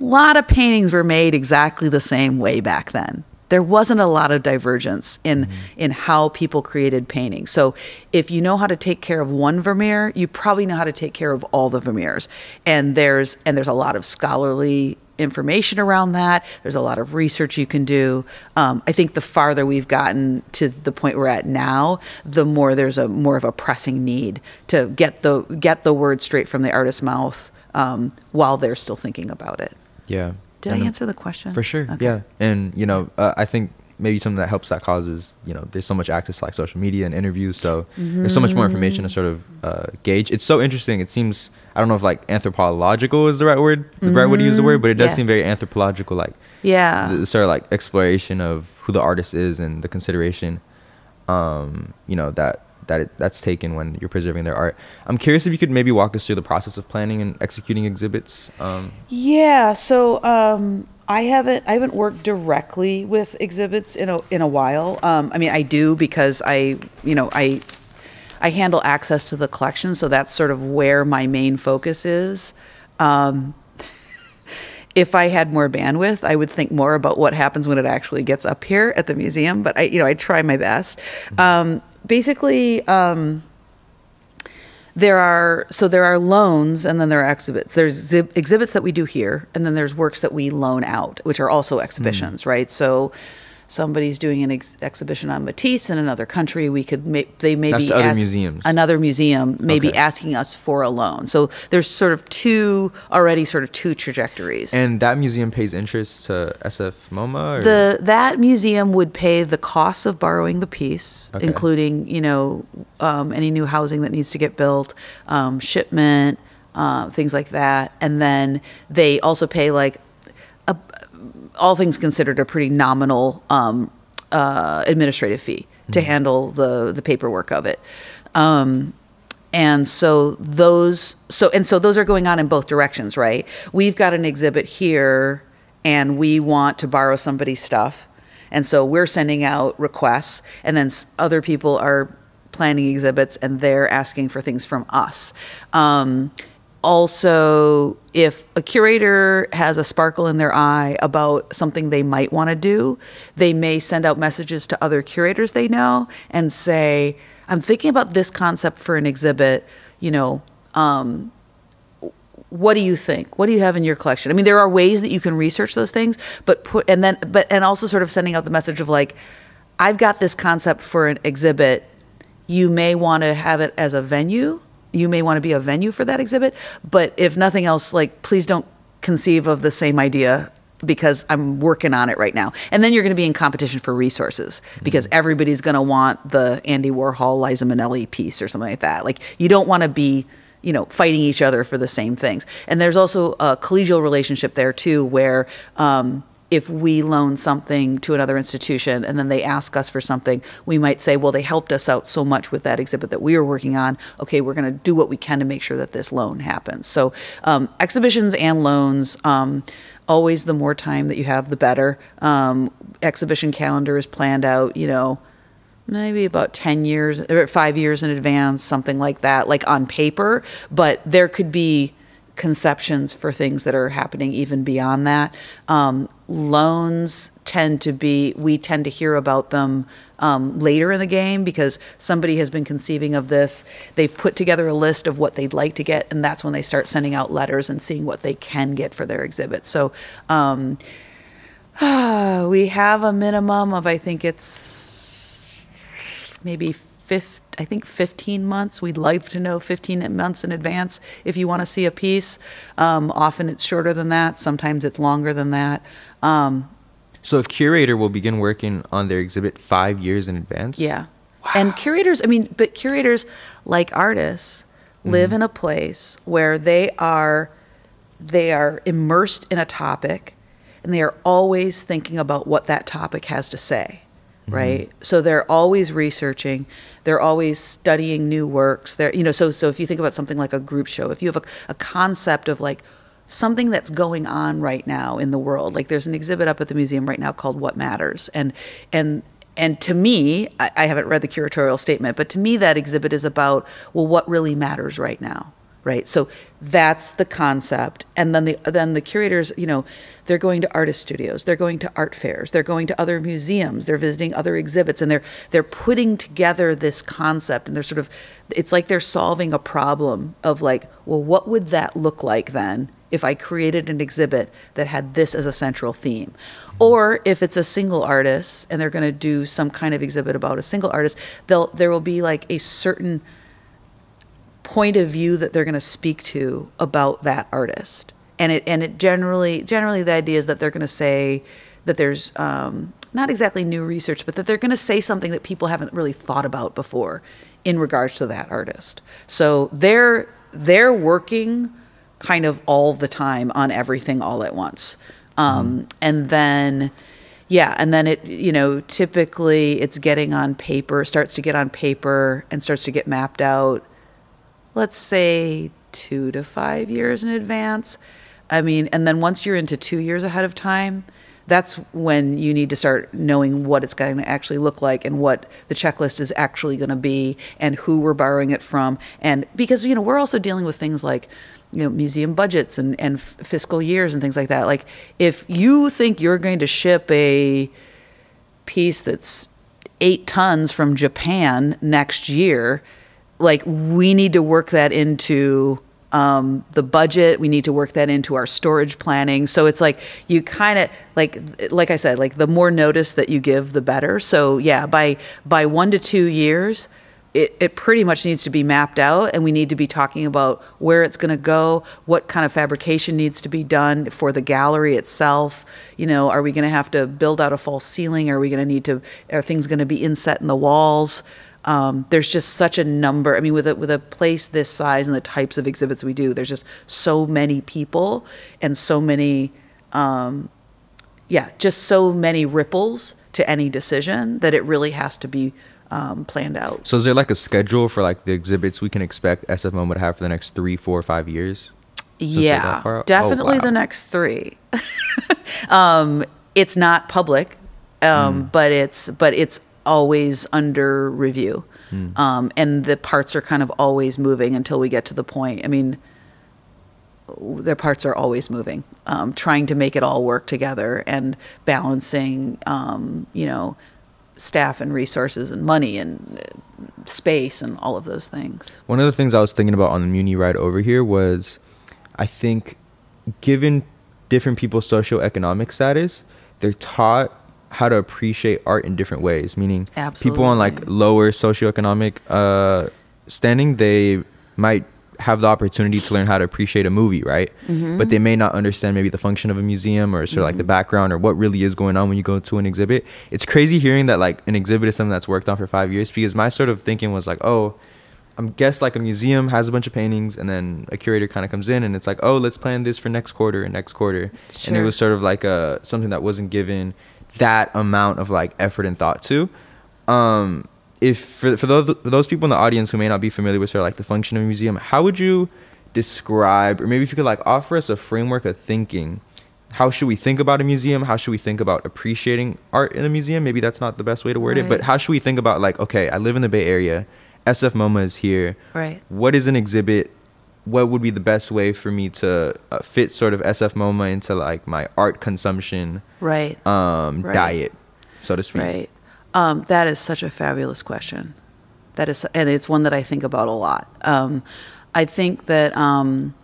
a lot of paintings were made exactly the same way back then. There wasn't a lot of divergence in mm-hmm. in how people created paintings. So if you know how to take care of one Vermeer, you probably know how to take care of all the Vermeers. And there's and there's a lot of scholarly information around that. There's a lot of research you can do. Um, I think the farther we've gotten to the point we're at now, the more there's a more of a pressing need to get the get the word straight from the artist's mouth um, while they're still thinking about it. Yeah. Did and I answer the question? For sure. Okay. Yeah. And you know, uh, I think maybe something that helps that cause is you know there's so much access to like social media and interviews so mm-hmm. there's so much more information to sort of uh, gauge it's so interesting it seems i don't know if like anthropological is the right word the mm-hmm. right way to use the word but it does yeah. seem very anthropological like yeah the, sort of like exploration of who the artist is and the consideration um you know that that it, that's taken when you're preserving their art. I'm curious if you could maybe walk us through the process of planning and executing exhibits. Um, yeah, so um, I haven't I haven't worked directly with exhibits in a in a while. Um, I mean, I do because I you know I I handle access to the collection, so that's sort of where my main focus is. Um, if I had more bandwidth, I would think more about what happens when it actually gets up here at the museum. But I, you know, I try my best. Mm-hmm. Um, basically, um, there are so there are loans and then there are exhibits there's exhibits that we do here and then there's works that we loan out which are also exhibitions mm. right so somebody's doing an ex- exhibition on Matisse in another country, we could ma- they may That's be other museums. another museum maybe okay. asking us for a loan. So there's sort of two already sort of two trajectories. And that museum pays interest to SF MoMA. Or? The that museum would pay the costs of borrowing the piece, okay. including you know um, any new housing that needs to get built, um, shipment. Uh, things like that, and then they also pay like all things considered, a pretty nominal um, uh, administrative fee to handle the the paperwork of it. Um, and so those so and so those are going on in both directions, right? We've got an exhibit here, and we want to borrow somebody's stuff, and so we're sending out requests, and then other people are planning exhibits, and they're asking for things from us. Um, also, if a curator has a sparkle in their eye about something they might want to do, they may send out messages to other curators they know and say, I'm thinking about this concept for an exhibit, you know, um, what do you think? What do you have in your collection? I mean, there are ways that you can research those things, but put and then but and also sort of sending out the message of like, I've got this concept for an exhibit. You may want to have it as a venue. You may want to be a venue for that exhibit, but if nothing else, like please don't conceive of the same idea because I'm working on it right now. And then you're going to be in competition for resources because mm-hmm. everybody's going to want the Andy Warhol, Liza Minnelli piece or something like that. Like you don't want to be you know fighting each other for the same things and there's also a collegial relationship there too where um, if we loan something to another institution and then they ask us for something, we might say, well, they helped us out so much with that exhibit that we were working on. Okay, we're going to do what we can to make sure that this loan happens. So, um, exhibitions and loans. Um, always the more time that you have, the better. Um, exhibition calendar is planned out, you know, maybe about 10 years or five years in advance, something like that, like on paper. But there could be conceptions for things that are happening even beyond that. Um, loans tend to be, we tend to hear about them um, later in the game because somebody has been conceiving of this. They've put together a list of what they'd like to get, and that's when they start sending out letters and seeing what they can get for their exhibit. So um, we have a minimum of, I think it's maybe 50 I think 15 months. We'd like to know 15 months in advance if you want to see a piece. Um, often it's shorter than that. Sometimes it's longer than that. Um, so a curator will begin working on their exhibit five years in advance. Yeah, wow. and curators. I mean, but curators, like artists, live mm-hmm. in a place where they are they are immersed in a topic, and they are always thinking about what that topic has to say mm-hmm. right so they're always researching they're always studying new works they're you know so so if you think about something like a group show if you have a, a concept of like something that's going on right now in the world like there's an exhibit up at the museum right now called what matters and and and to me, I, I haven't read the curatorial statement, but to me, that exhibit is about, well, what really matters right now? right? So that's the concept. And then the then the curators, you know, they're going to artist studios, they're going to art fairs, they're going to other museums, they're visiting other exhibits, and they're they're putting together this concept, and they're sort of, it's like they're solving a problem of like, well, what would that look like then? If I created an exhibit that had this as a central theme, or if it's a single artist and they're going to do some kind of exhibit about a single artist, they'll there will be like a certain point of view that they're going to speak to about that artist. And it and it generally generally the idea is that they're going to say that there's um, not exactly new research, but that they're going to say something that people haven't really thought about before in regards to that artist. So they're they're working kind of all the time on everything all at once. Um, mm. And then, yeah, and then it, you know, typically it's getting on paper, starts to get on paper and starts to get mapped out let's say two to five years in advance. I mean, and then once you're into two years ahead of time, that's when you need to start knowing what it's going to actually look like and what the checklist is actually going to be and who we're borrowing it from. And because, you know, we're also dealing with things like, you know, museum budgets and, and fiscal years and things like that. Like, if you think you're going to ship a piece that's eight tons from Japan next year, like we need to work that into um, the budget. We need to work that into our storage planning. So it's like you kind of like like I said, like the more notice that you give, the better. So yeah, by by one to two years. It, it pretty much needs to be mapped out, and we need to be talking about where it's going to go, what kind of fabrication needs to be done for the gallery itself. You know, are we going to have to build out a false ceiling? Are we going to need to? Are things going to be inset in the walls? Um, there's just such a number. I mean, with a, with a place this size and the types of exhibits we do, there's just so many people and so many, um, yeah, just so many ripples to any decision that it really has to be um, planned out. So, is there like a schedule for like the exhibits we can expect SF would have for the next three, four, five years? yeah, oh, definitely oh, wow. the next three. Um, it's not public, mm. but it's but it's always under review. Mm. Um, and the parts are kind of always moving until we get to the point. I mean, the parts are always moving, um, trying to make it all work together and balancing, um, you know, staff and resources and money and space and all of those things. One of the things I was thinking about on the Muni ride over here was I think, given different people's socioeconomic status, they're taught how to appreciate art in different ways. Meaning, people on like lower socioeconomic uh, standing, they might have the opportunity to learn how to appreciate a movie, right? Mm-hmm. But they may not understand maybe the function of a museum or sort of like the background or what really is going on when you go to an exhibit. It's crazy hearing that like an exhibit is something that's worked on for five years because my sort of thinking was like, oh, I'm guess like a museum has a bunch of paintings and then a curator kind of comes in and it's like, oh, let's plan this for next quarter and next quarter. And it was sort of like a something that wasn't given that amount of like effort and thought to. Um, if for for those for those people in the audience who may not be familiar with sort of like the function of a museum, how would you describe or maybe if you could like offer us a framework of thinking how should we think about a museum? How should we think about appreciating art in a museum? Maybe that's not the best way to word it but how should we think about like okay i live in the bay area sf moma is here. Right. what is an exhibit what would be the best way for me to uh, fit sort of sf moma into like my art consumption Right. um Right. diet so to speak Right. Um, that is such a fabulous question. That is, and it's one that I think about a lot. Um, I think that um,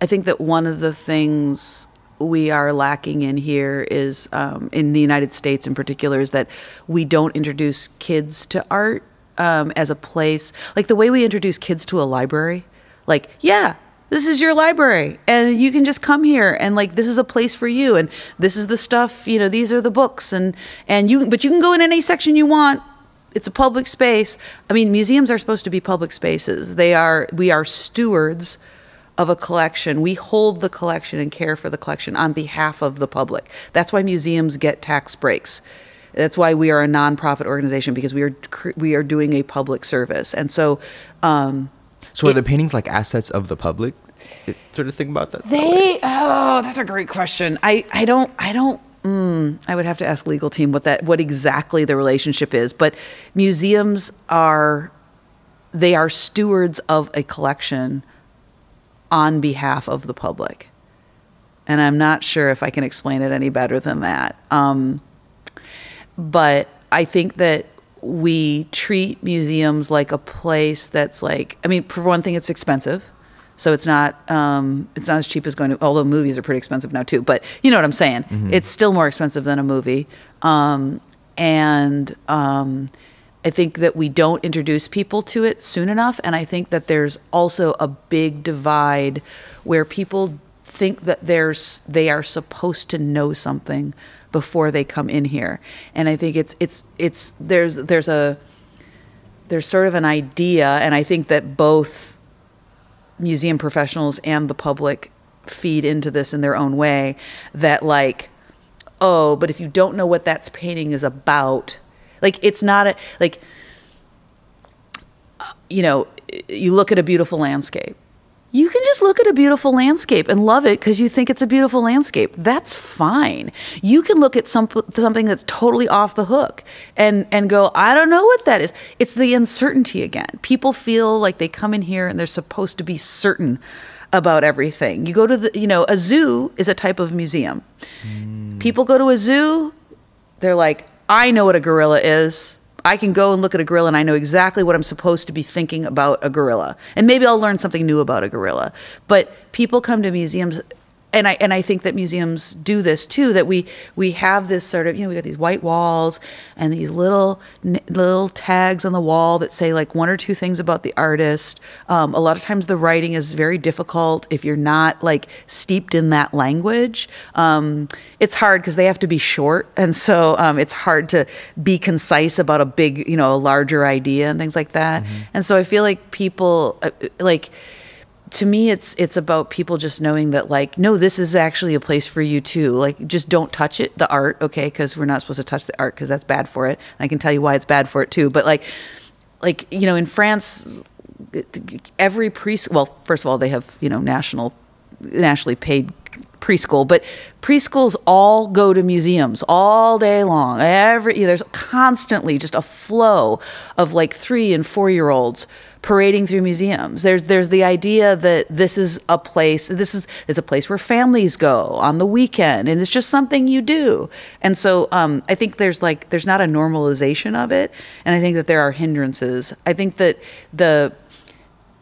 I think that one of the things we are lacking in here is um, in the United States in particular is that we don't introduce kids to art um, as a place like the way we introduce kids to a library. Like, yeah, this is your library and you can just come here and like this is a place for you and this is the stuff you know these are the books and and you but you can go in any section you want. It's a public space. I mean museums are supposed to be public spaces. They are we are stewards of a collection. We hold the collection and care for the collection on behalf of the public. That's why museums get tax breaks. That's why we are a nonprofit organization because we are we are doing a public service. And so um, so are the paintings like assets of the public sort of think about that They oh, that's a great question. I I don't I don't. Mm, I would have to ask legal team what that what exactly the relationship is. But museums are they are stewards of a collection on behalf of the public, and I'm not sure if I can explain it any better than that. Um, but I think that we treat museums like a place that's like I mean, for one thing, it's expensive. So it's not um, it's not as cheap as going to. Although movies are pretty expensive now too, but you know what I'm saying. It's still more expensive than a movie, um, and um, I think that we don't introduce people to it soon enough. And I think that there's also a big divide where people think that there's they are supposed to know something before they come in here. And I think it's it's it's there's there's a there's sort of an idea, and I think that both museum professionals and the public feed into this in their own way that like oh but if you don't know what that's painting is about like it's not a like you know you look at a beautiful landscape you can just look at a beautiful landscape and love it because you think it's a beautiful landscape. That's fine. You can look at some, something that's totally off the hook and, and go, I don't know what that is. It's the uncertainty again. People feel like they come in here and they're supposed to be certain about everything. You go to the, you know, a zoo is a type of museum. Hmm. People go to a zoo, they're like, I know what a gorilla is. I can go and look at a gorilla and I know exactly what I'm supposed to be thinking about a gorilla. And maybe I'll learn something new about a gorilla. But people come to museums and I and I think that museums do this too. That we we have this sort of you know we got these white walls and these little little tags on the wall that say like one or two things about the artist. Um, a lot of times the writing is very difficult if you're not like steeped in that language. Um, it's hard because they have to be short, and so um, it's hard to be concise about a big you know a larger idea and things like that. And so I feel like people uh, like to me it's it's about people just knowing that like no this is actually a place for you too. Like just don't touch it the art okay? Because we're not supposed to touch the art because that's bad for it. And i can tell you why it's bad for it too. But like like you know in france every preschool well first of all they have you know national nationally paid preschool but preschools all go to museums all day long. Every there's constantly just a flow of like three and four year olds parading through museums. There's there's the idea that this is a place this is it's a place where families go on the weekend and it's just something you do. And so um, i think there's like there's not a normalization of it and i think that there are hindrances. I think that the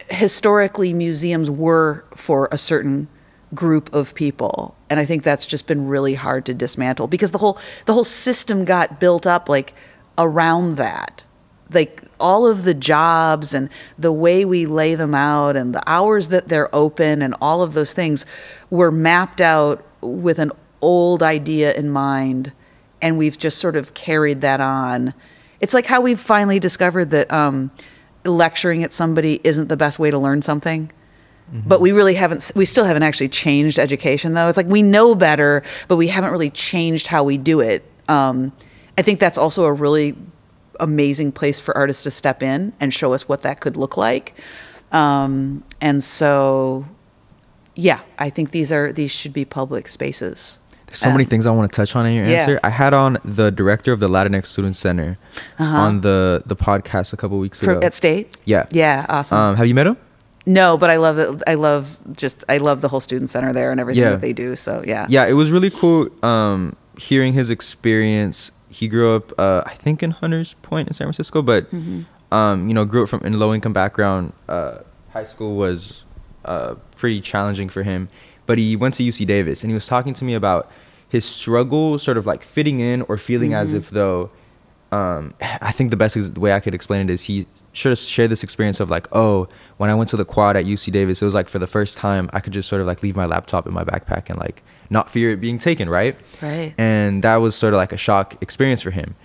historically museums were for a certain group of people and i think that's just been really hard to dismantle because the whole the whole system got built up like around that. Like all of the jobs and the way we lay them out and the hours that they're open and all of those things were mapped out with an old idea in mind and we've just sort of carried that on it's like how we've finally discovered that um, lecturing at somebody isn't the best way to learn something Mm-hmm. But we really haven't, we still haven't actually changed education though. It's like we know better, but we haven't really changed how we do it. Um, I think that's also a really amazing place for artists to step in and show us what that could look like. Um, and so, yeah, I think these are, these should be public spaces. There's so um, many things I want to touch on in your yeah. answer. I had on the director of the Latinx Student Center uh-huh. on the the podcast a couple weeks For, ago. At State? Yeah. Yeah, awesome. Um, have you met him? No, but I love it. I love just I love the whole student center there and everything yeah. that they do. So yeah. Yeah, it was really cool um, hearing his experience. He grew up, uh, I think, in Hunters Point in San Francisco, but mm-hmm. um, you know, grew up from in low income background. Uh, high school was uh, pretty challenging for him, but he went to UC Davis, and he was talking to me about his struggle, sort of like fitting in or feeling mm-hmm. as if though. Um, I think the best way I could explain it is he sort of share this experience of like, oh, when I went to the quad at UC Davis, it was like for the first time I could just sort of like leave my laptop in my backpack and like not fear it being taken, right? Right. And that was sort of like a shock experience for him.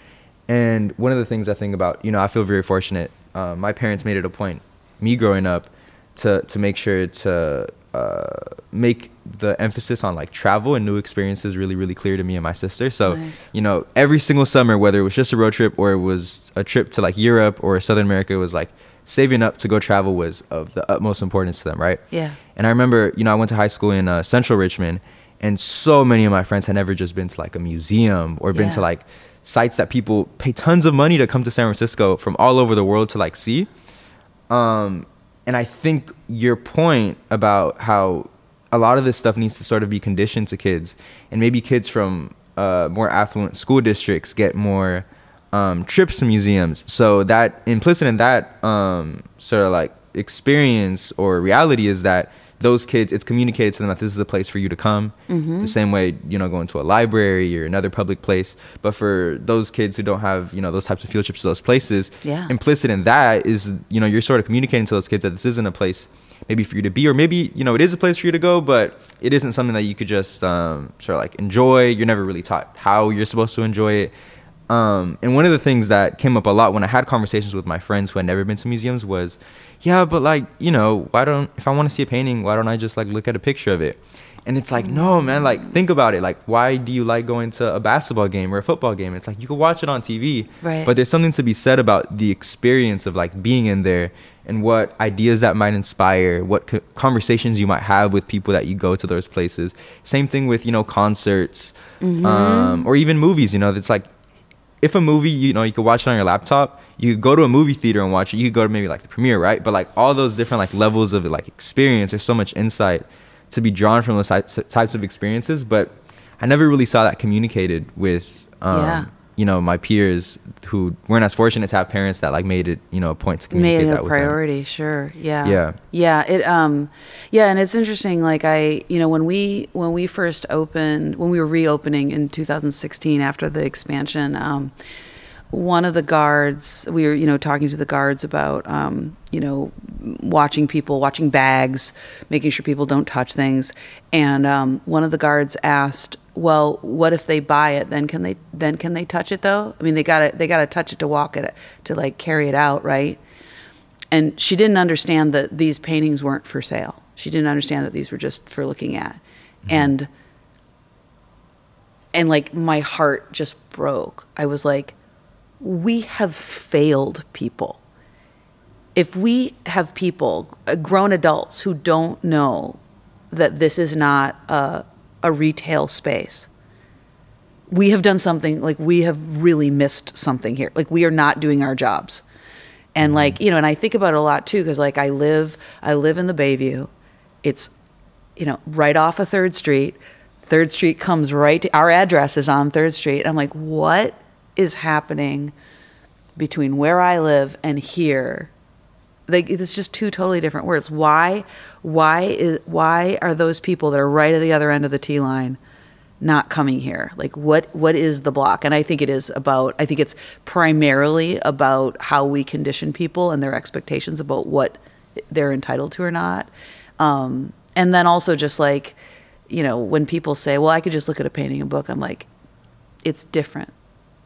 And one of the things I think about, you know, I feel very fortunate. Uh, my parents made it a point, me growing up, to to make sure to uh, make the emphasis on like travel and new experiences really really clear to me and my sister. So nice. you know every single summer whether it was just a road trip or it was a trip to like europe or southern america was like saving up to go travel was of the utmost importance to them right? Yeah. And i remember you know i went to high school in uh, central richmond and so many of my friends had never just been to like a museum or been to like sites that people pay tons of money to come to san francisco from all over the world to like see. Um, and I think your point about how a lot of this stuff needs to sort of be conditioned to kids, and maybe kids from uh, more affluent school districts get more um, trips to museums. So that implicit in that um, sort of like experience or reality is that those kids, it's communicated to them that this is a place for you to come. Mm-hmm. The same way, you know, going to a library or another public place. But for those kids who don't have, you know, those types of field trips to those places, yeah. implicit in that is, you know, you're sort of communicating to those kids that this isn't a place maybe for you to be, or maybe, you know, it is a place for you to go, but it isn't something that you could just um, sort of like enjoy. You're never really taught how you're supposed to enjoy it. Um, and one of the things that came up a lot when I had conversations with my friends who had never been to museums was, yeah, but like, you know, why don't, if I want to see a painting, why don't I just like look at a picture of it? And it's like, no, man, like think about it. Like, why do you like going to a basketball game or a football game? It's like you can watch it on TV, right. but there's something to be said about the experience of like being in there and what ideas that might inspire, what co- conversations you might have with people that you go to those places. Same thing with you know concerts, mm-hmm. um, or even movies. You know, it's like if a movie, you know, you could watch it on your laptop, you could go to a movie theater and watch it. You could go to maybe like the premiere, right? But like all those different like levels of like experience, there's so much insight to be drawn from those types of experiences. But I never really saw that communicated with, um, yeah. you know, my peers who weren't as fortunate to have parents that like made it, you know, a point to communicate made it a priority. Sure. Yeah. Yeah. Yeah. It, um, yeah. And it's interesting. Like I, you know, when we, when we first opened, when we were reopening in 2016 after the expansion, um, one of the guards, we were, you know, talking to the guards about, um, you know, watching people, watching bags, making sure people don't touch things. And um, one of the guards asked, "Well, what if they buy it? Then can they then can they touch it though? I mean, they got to they got to touch it to walk it to like carry it out, right?" And she didn't understand that these paintings weren't for sale. She didn't understand that these were just for looking at, mm-hmm. and and like my heart just broke. I was like we have failed people. If we have people, uh, grown adults, who don't know that this is not a, a retail space, we have done something like we have really missed something here. Like we are not doing our jobs. And mm-hmm. like, you know, and I think about it a lot too, because like I live, I live in the Bayview. It's, you know, right off of Third Street. Third Street comes right to, our address is on Third Street. I'm like, what is happening between where I live and here like it's just two totally different words. Why, why is why are those people that are right at the other end of the T line not coming here? Like what what is the block? And I think it is about. I think it's primarily about how we condition people and their expectations about what they're entitled to or not. Um, and then also just like, you know, when people say, "Well, I could just look at a painting and book," I'm like, it's different.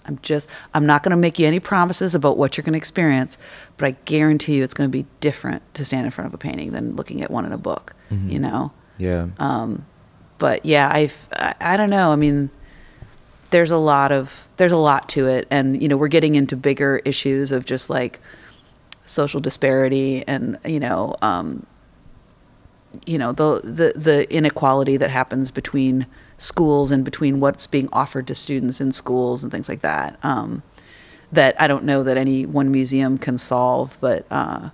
I'm just, I'm not going to make you any promises about what you're going to experience, but I guarantee you it's going to be different to stand in front of a painting than looking at one in a book, Mhm. you know? Yeah. Um, but yeah, I've, I, I don't know. I mean, there's a lot of, there's a lot to it. And, you know, we're getting into bigger issues of just like social disparity and, you know, um, you know the, the the inequality that happens between schools and between what's being offered to students in schools and things like that um, that I don't know that any one museum can solve but uh,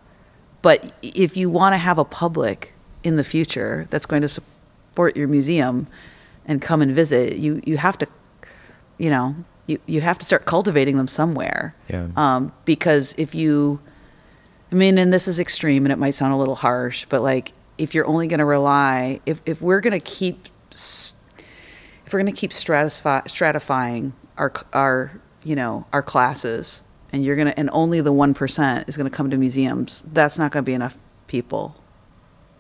but if you want to have a public in the future that's going to support your museum and come and visit you you have to you know you, you have to start cultivating them somewhere Yeah. um, because if you I mean, and this is extreme and it might sound a little harsh, but like if you're only going to rely, if, if we're going to keep, if we're going to keep stratify, stratifying our, our, you know, our classes and you're going to, and only the 1% is going to come to museums, that's not going to be enough people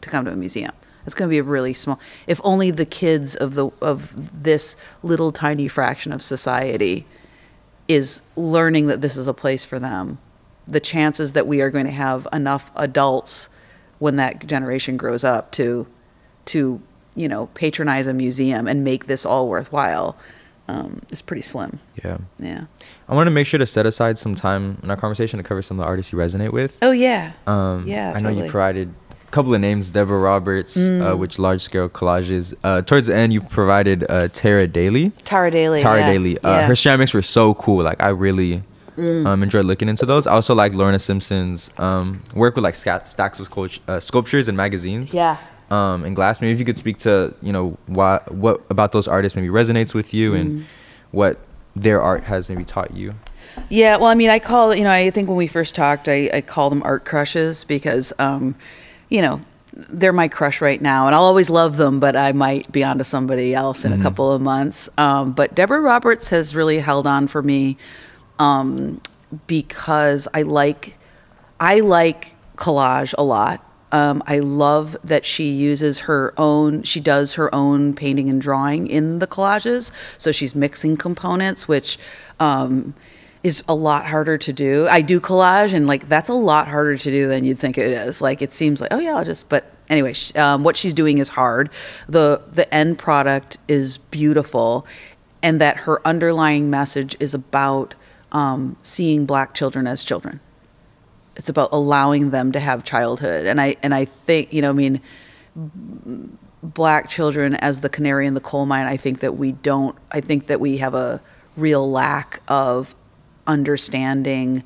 to come to a museum. It's going to be a really small. If only the kids of the of this little tiny fraction of society is learning that this is a place for them, the chances that we are going to have enough adults when that generation grows up to to you know patronize a museum and make this all worthwhile um, is pretty slim. Yeah. Yeah. I want to make sure to set aside some time in our conversation to cover some of the artists you resonate with. Oh yeah. Um, Yeah, I know you provided a couple of names, Deborah Roberts, uh, Mm. which large scale collages. Uh, towards the end, you provided uh, Tara Daly. Tara Daly. Tara yeah. Daly. Uh, yeah. Mm. Her ceramics were so cool. Like I really um, enjoyed looking into those. I also like Lorna Simpson's um, work with like stacks of sculpt- uh, sculptures and magazines. yeah. Um, and glass. Maybe if you could speak to you know why what about those artists maybe resonates with you Mm. and what their art has maybe taught you. Yeah, well, I mean, I call you know, I think when we first talked, I, I call them art crushes because, um, you know, they're my crush right now, and I'll always love them, but I might be onto somebody else in a couple of months. Um, but Deborah Roberts has really held on for me um, because I like I like collage a lot. Um, I love that she uses her own, she does her own painting and drawing in the collages. So she's mixing components, which um, is a lot harder to do. I do collage, and like that's a lot harder to do than you'd think it is. Like it seems like, oh yeah, I'll just, but anyway, um, what she's doing is hard. The, the end product is beautiful, and that her underlying message is about um, seeing black children as children it's about allowing them to have childhood. And i and i think you know i mean black children as the canary in the coal mine i think that we don't i think that we have a real lack of understanding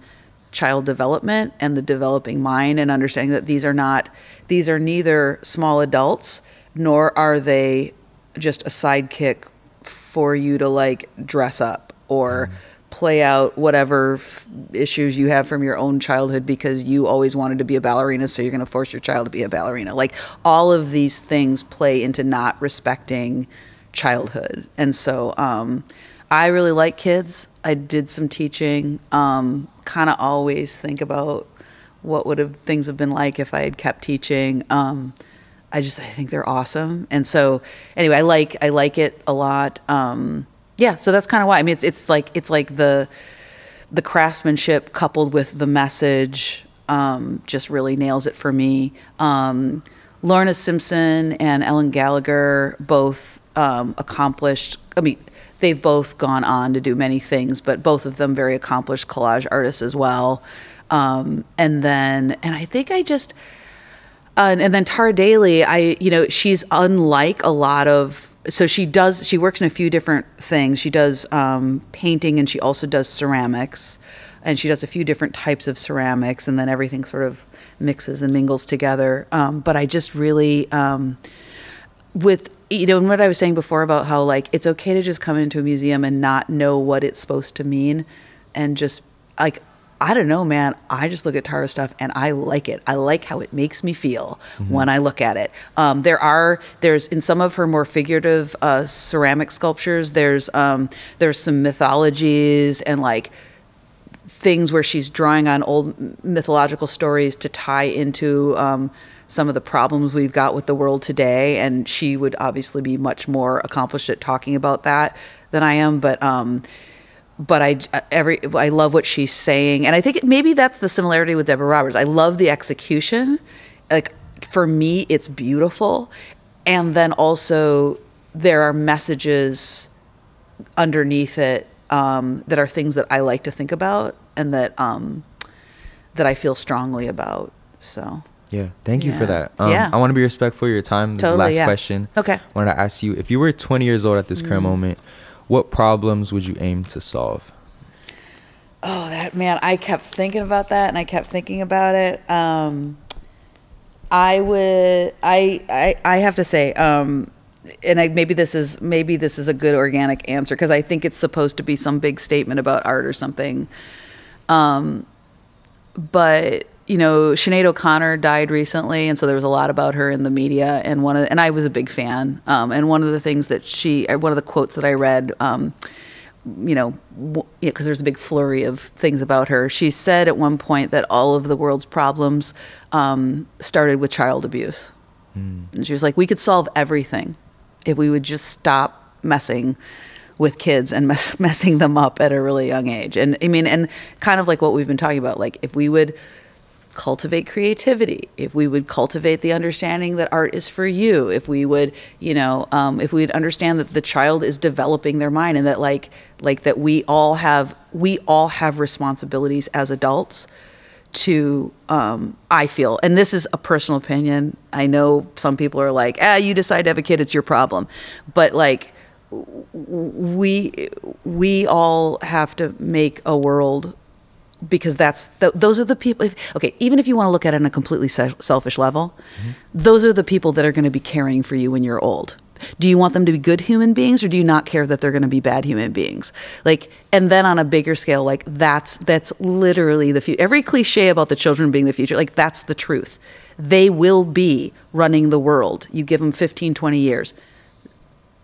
child development and the developing mind and understanding that these are not these are neither small adults nor are they just a sidekick for you to like dress up or mm-hmm. Play out whatever issues you have from your own childhood because you always wanted to be a ballerina so you're going to force your child to be a ballerina. Like all of these things play into not respecting childhood. And so um, i really like kids. I did some teaching. Um, kind of always think about what would have things have been like if i had kept teaching. Um, I just I think they're awesome. And so anyway, I like I like it a lot. Um, yeah, so that's kind of why. I mean, it's it's like it's like the the craftsmanship coupled with the message um, just really nails it for me. Um, Lorna Simpson and Ellen Gallagher both um, accomplished. I mean, they've both gone on to do many things, but both of them very accomplished collage artists as well. Um, and then, and I think I just uh, and then Tara Daly, I you know she's unlike a lot of so she does she works in a few different things. She does um, painting and she also does ceramics, and she does a few different types of ceramics, and then everything sort of mixes and mingles together. Um, but I just really um, with you know and what I was saying before about how like it's okay to just come into a museum and not know what it's supposed to mean, and just like I don't know, man. I just look at Tara stuff and I like it. I like how it makes me feel when I look at it. Um, there are there's in some of her more figurative uh, ceramic sculptures. There's um, there's some mythologies and like things where she's drawing on old mythological stories to tie into um, some of the problems we've got with the world today. And she would obviously be much more accomplished at talking about that than I am. But um, but I every I love what she's saying, and I think maybe that's the similarity with Deborah Roberts. I love the execution. Like for me, it's beautiful, and then also there are messages underneath it um, that are things that I like to think about and that um, that I feel strongly about. So Yeah, thank you for that. Um, Yeah. I want to be respectful of your time. This the Totally, last yeah. question. Okay. Mm. I wanted to ask you if you were 20 years old at this current moment, what problems would you aim to solve? Oh, that man! I kept thinking about that, and I kept thinking about it. Um, I would, I, I, I have to say, um, and I, maybe this is maybe this is a good organic answer because I think it's supposed to be some big statement about art or something. Um, but you know, Sinead O'Connor died recently, and so there was a lot about her in the media. And one of, and I was a big fan. Um, and one of the things that she, uh, one of the quotes that I read, um, you know, because yeah, 'cause there's a big flurry of things about her. She said at one point that all of the world's problems um, started with child abuse. And she was like, we could solve everything if we would just stop messing with kids and mess, messing them up at a really young age. And I mean, and kind of like what we've been talking about, like if we would cultivate creativity, if we would cultivate the understanding that art is for you, if we would, you know, um, if we would understand that the child is developing their mind and that like, like that we all have, we all have responsibilities as adults to um, I feel, and this is a personal opinion. I know some people are like, ah, you decide to have a kid, it's your problem. But like, we we all have to make a world because that's th- those are the people. If, okay, even if you want to look at it on a completely se- selfish level, those are the people that are going to be caring for you when you're old. Do you want them to be good human beings, or do you not care that they're going to be bad human beings? Like, and then on a bigger scale, like that's that's literally the future. Every cliche about the children being the future, like that's the truth. They will be running the world. You give them 15, 20 years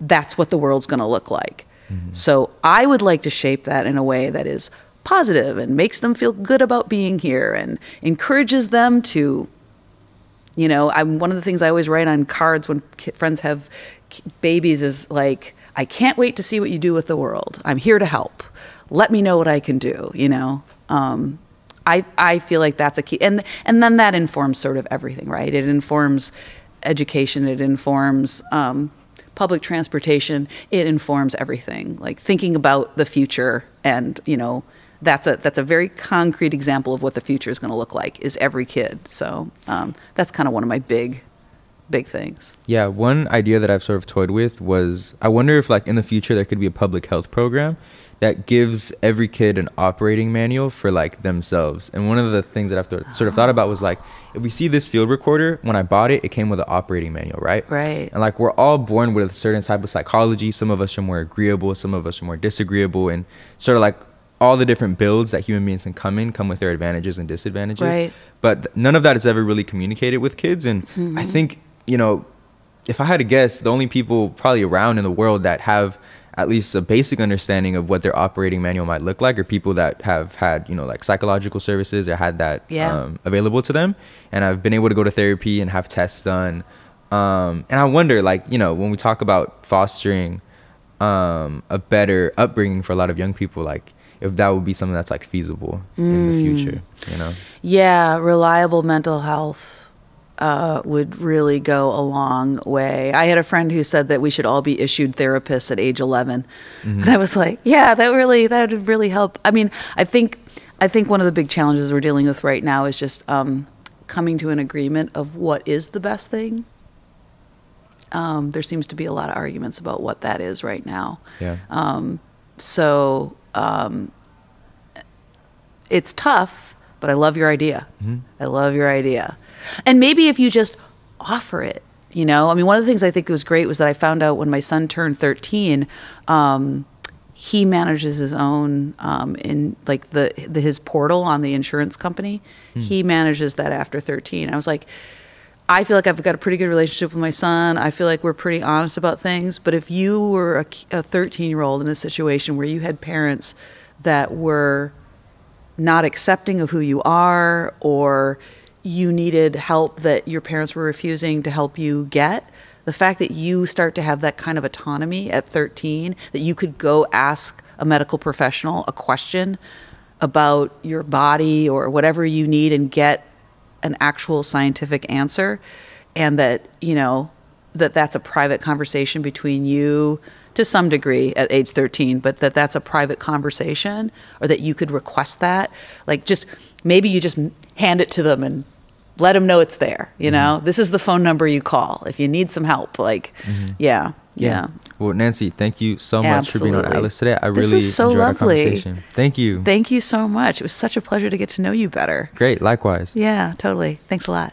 that's what the world's going to look like. Mm-hmm. So I would like to shape that in a way that is positive and makes them feel good about being here and encourages them to, you know, I'm one of the things I always write on cards when friends have babies is like, I can't wait to see what you do with the world. I'm here to help. Let me know what I can do. You know. Um, I, I feel like that's a key and and then that informs sort of everything right it informs education it informs um, public transportation it informs everything like thinking about the future and you know that's a that's a very concrete example of what the future is going to look like is every kid so um, that's kind of one of my big big things Yeah, one idea that I've sort of toyed with was I wonder if like in the future there could be a public health program that gives every kid an operating manual for like themselves. And one of the things that I've th- sort of thought about was like if we see this field recorder, when I bought it, it came with an operating manual, right? Right. And like we're all born with a certain type of psychology. Some of us are more agreeable, some of us are more disagreeable, and sort of like all the different builds that human beings can come in come with their advantages and disadvantages. Right. But none of that is ever really communicated with kids. And I think, you know, if I had to guess, the only people probably around in the world that have at least a basic understanding of what their operating manual might look like are people that have had, you know, like psychological services or had that Yeah. um, available to them. And I've been able to go to therapy and have tests done. Um, and I wonder, like, you know, when we talk about fostering um, a better upbringing for a lot of young people, like, if that would be something that's like feasible in the future, you know? Yeah, reliable mental health uh, would really go a long way. I had a friend who said that we should all be issued therapists at age 11, and I was like, yeah, that really that would really help. I mean, I think I think one of the big challenges we're dealing with right now is just um, coming to an agreement of what is the best thing. Um, there seems to be a lot of arguments about what that is right now. Yeah. Um, so um, it's tough, but I love your idea. I love your idea. And maybe if you just offer it, you know, I mean, one of the things I think was great was that I found out when my son turned 13, um, he manages his own um, in like the, the his portal on the insurance company. He manages that after 13. I was like, I feel like I've got a pretty good relationship with my son. I feel like we're pretty honest about things. But if you were a 13 year old in a situation where you had parents that were not accepting of who you are or you needed help that your parents were refusing to help you get, the fact that you start to have that kind of autonomy at 13, that you could go ask a medical professional a question about your body or whatever you need and get an actual scientific answer, and that, you know, that that's a private conversation between you to some degree at age 13 but that that's a private conversation or that you could request that. Like just maybe you just hand it to them and let them know it's there you know? Mm-hmm. this is the phone number you call if you need some help like yeah yeah Well, Nancy, thank you so much for being on Absolutely. Atlas today. I This really was so enjoyed lovely. our conversation. Thank you. thank you so much it was such a pleasure to get to know you better Great. Likewise. yeah totally thanks a lot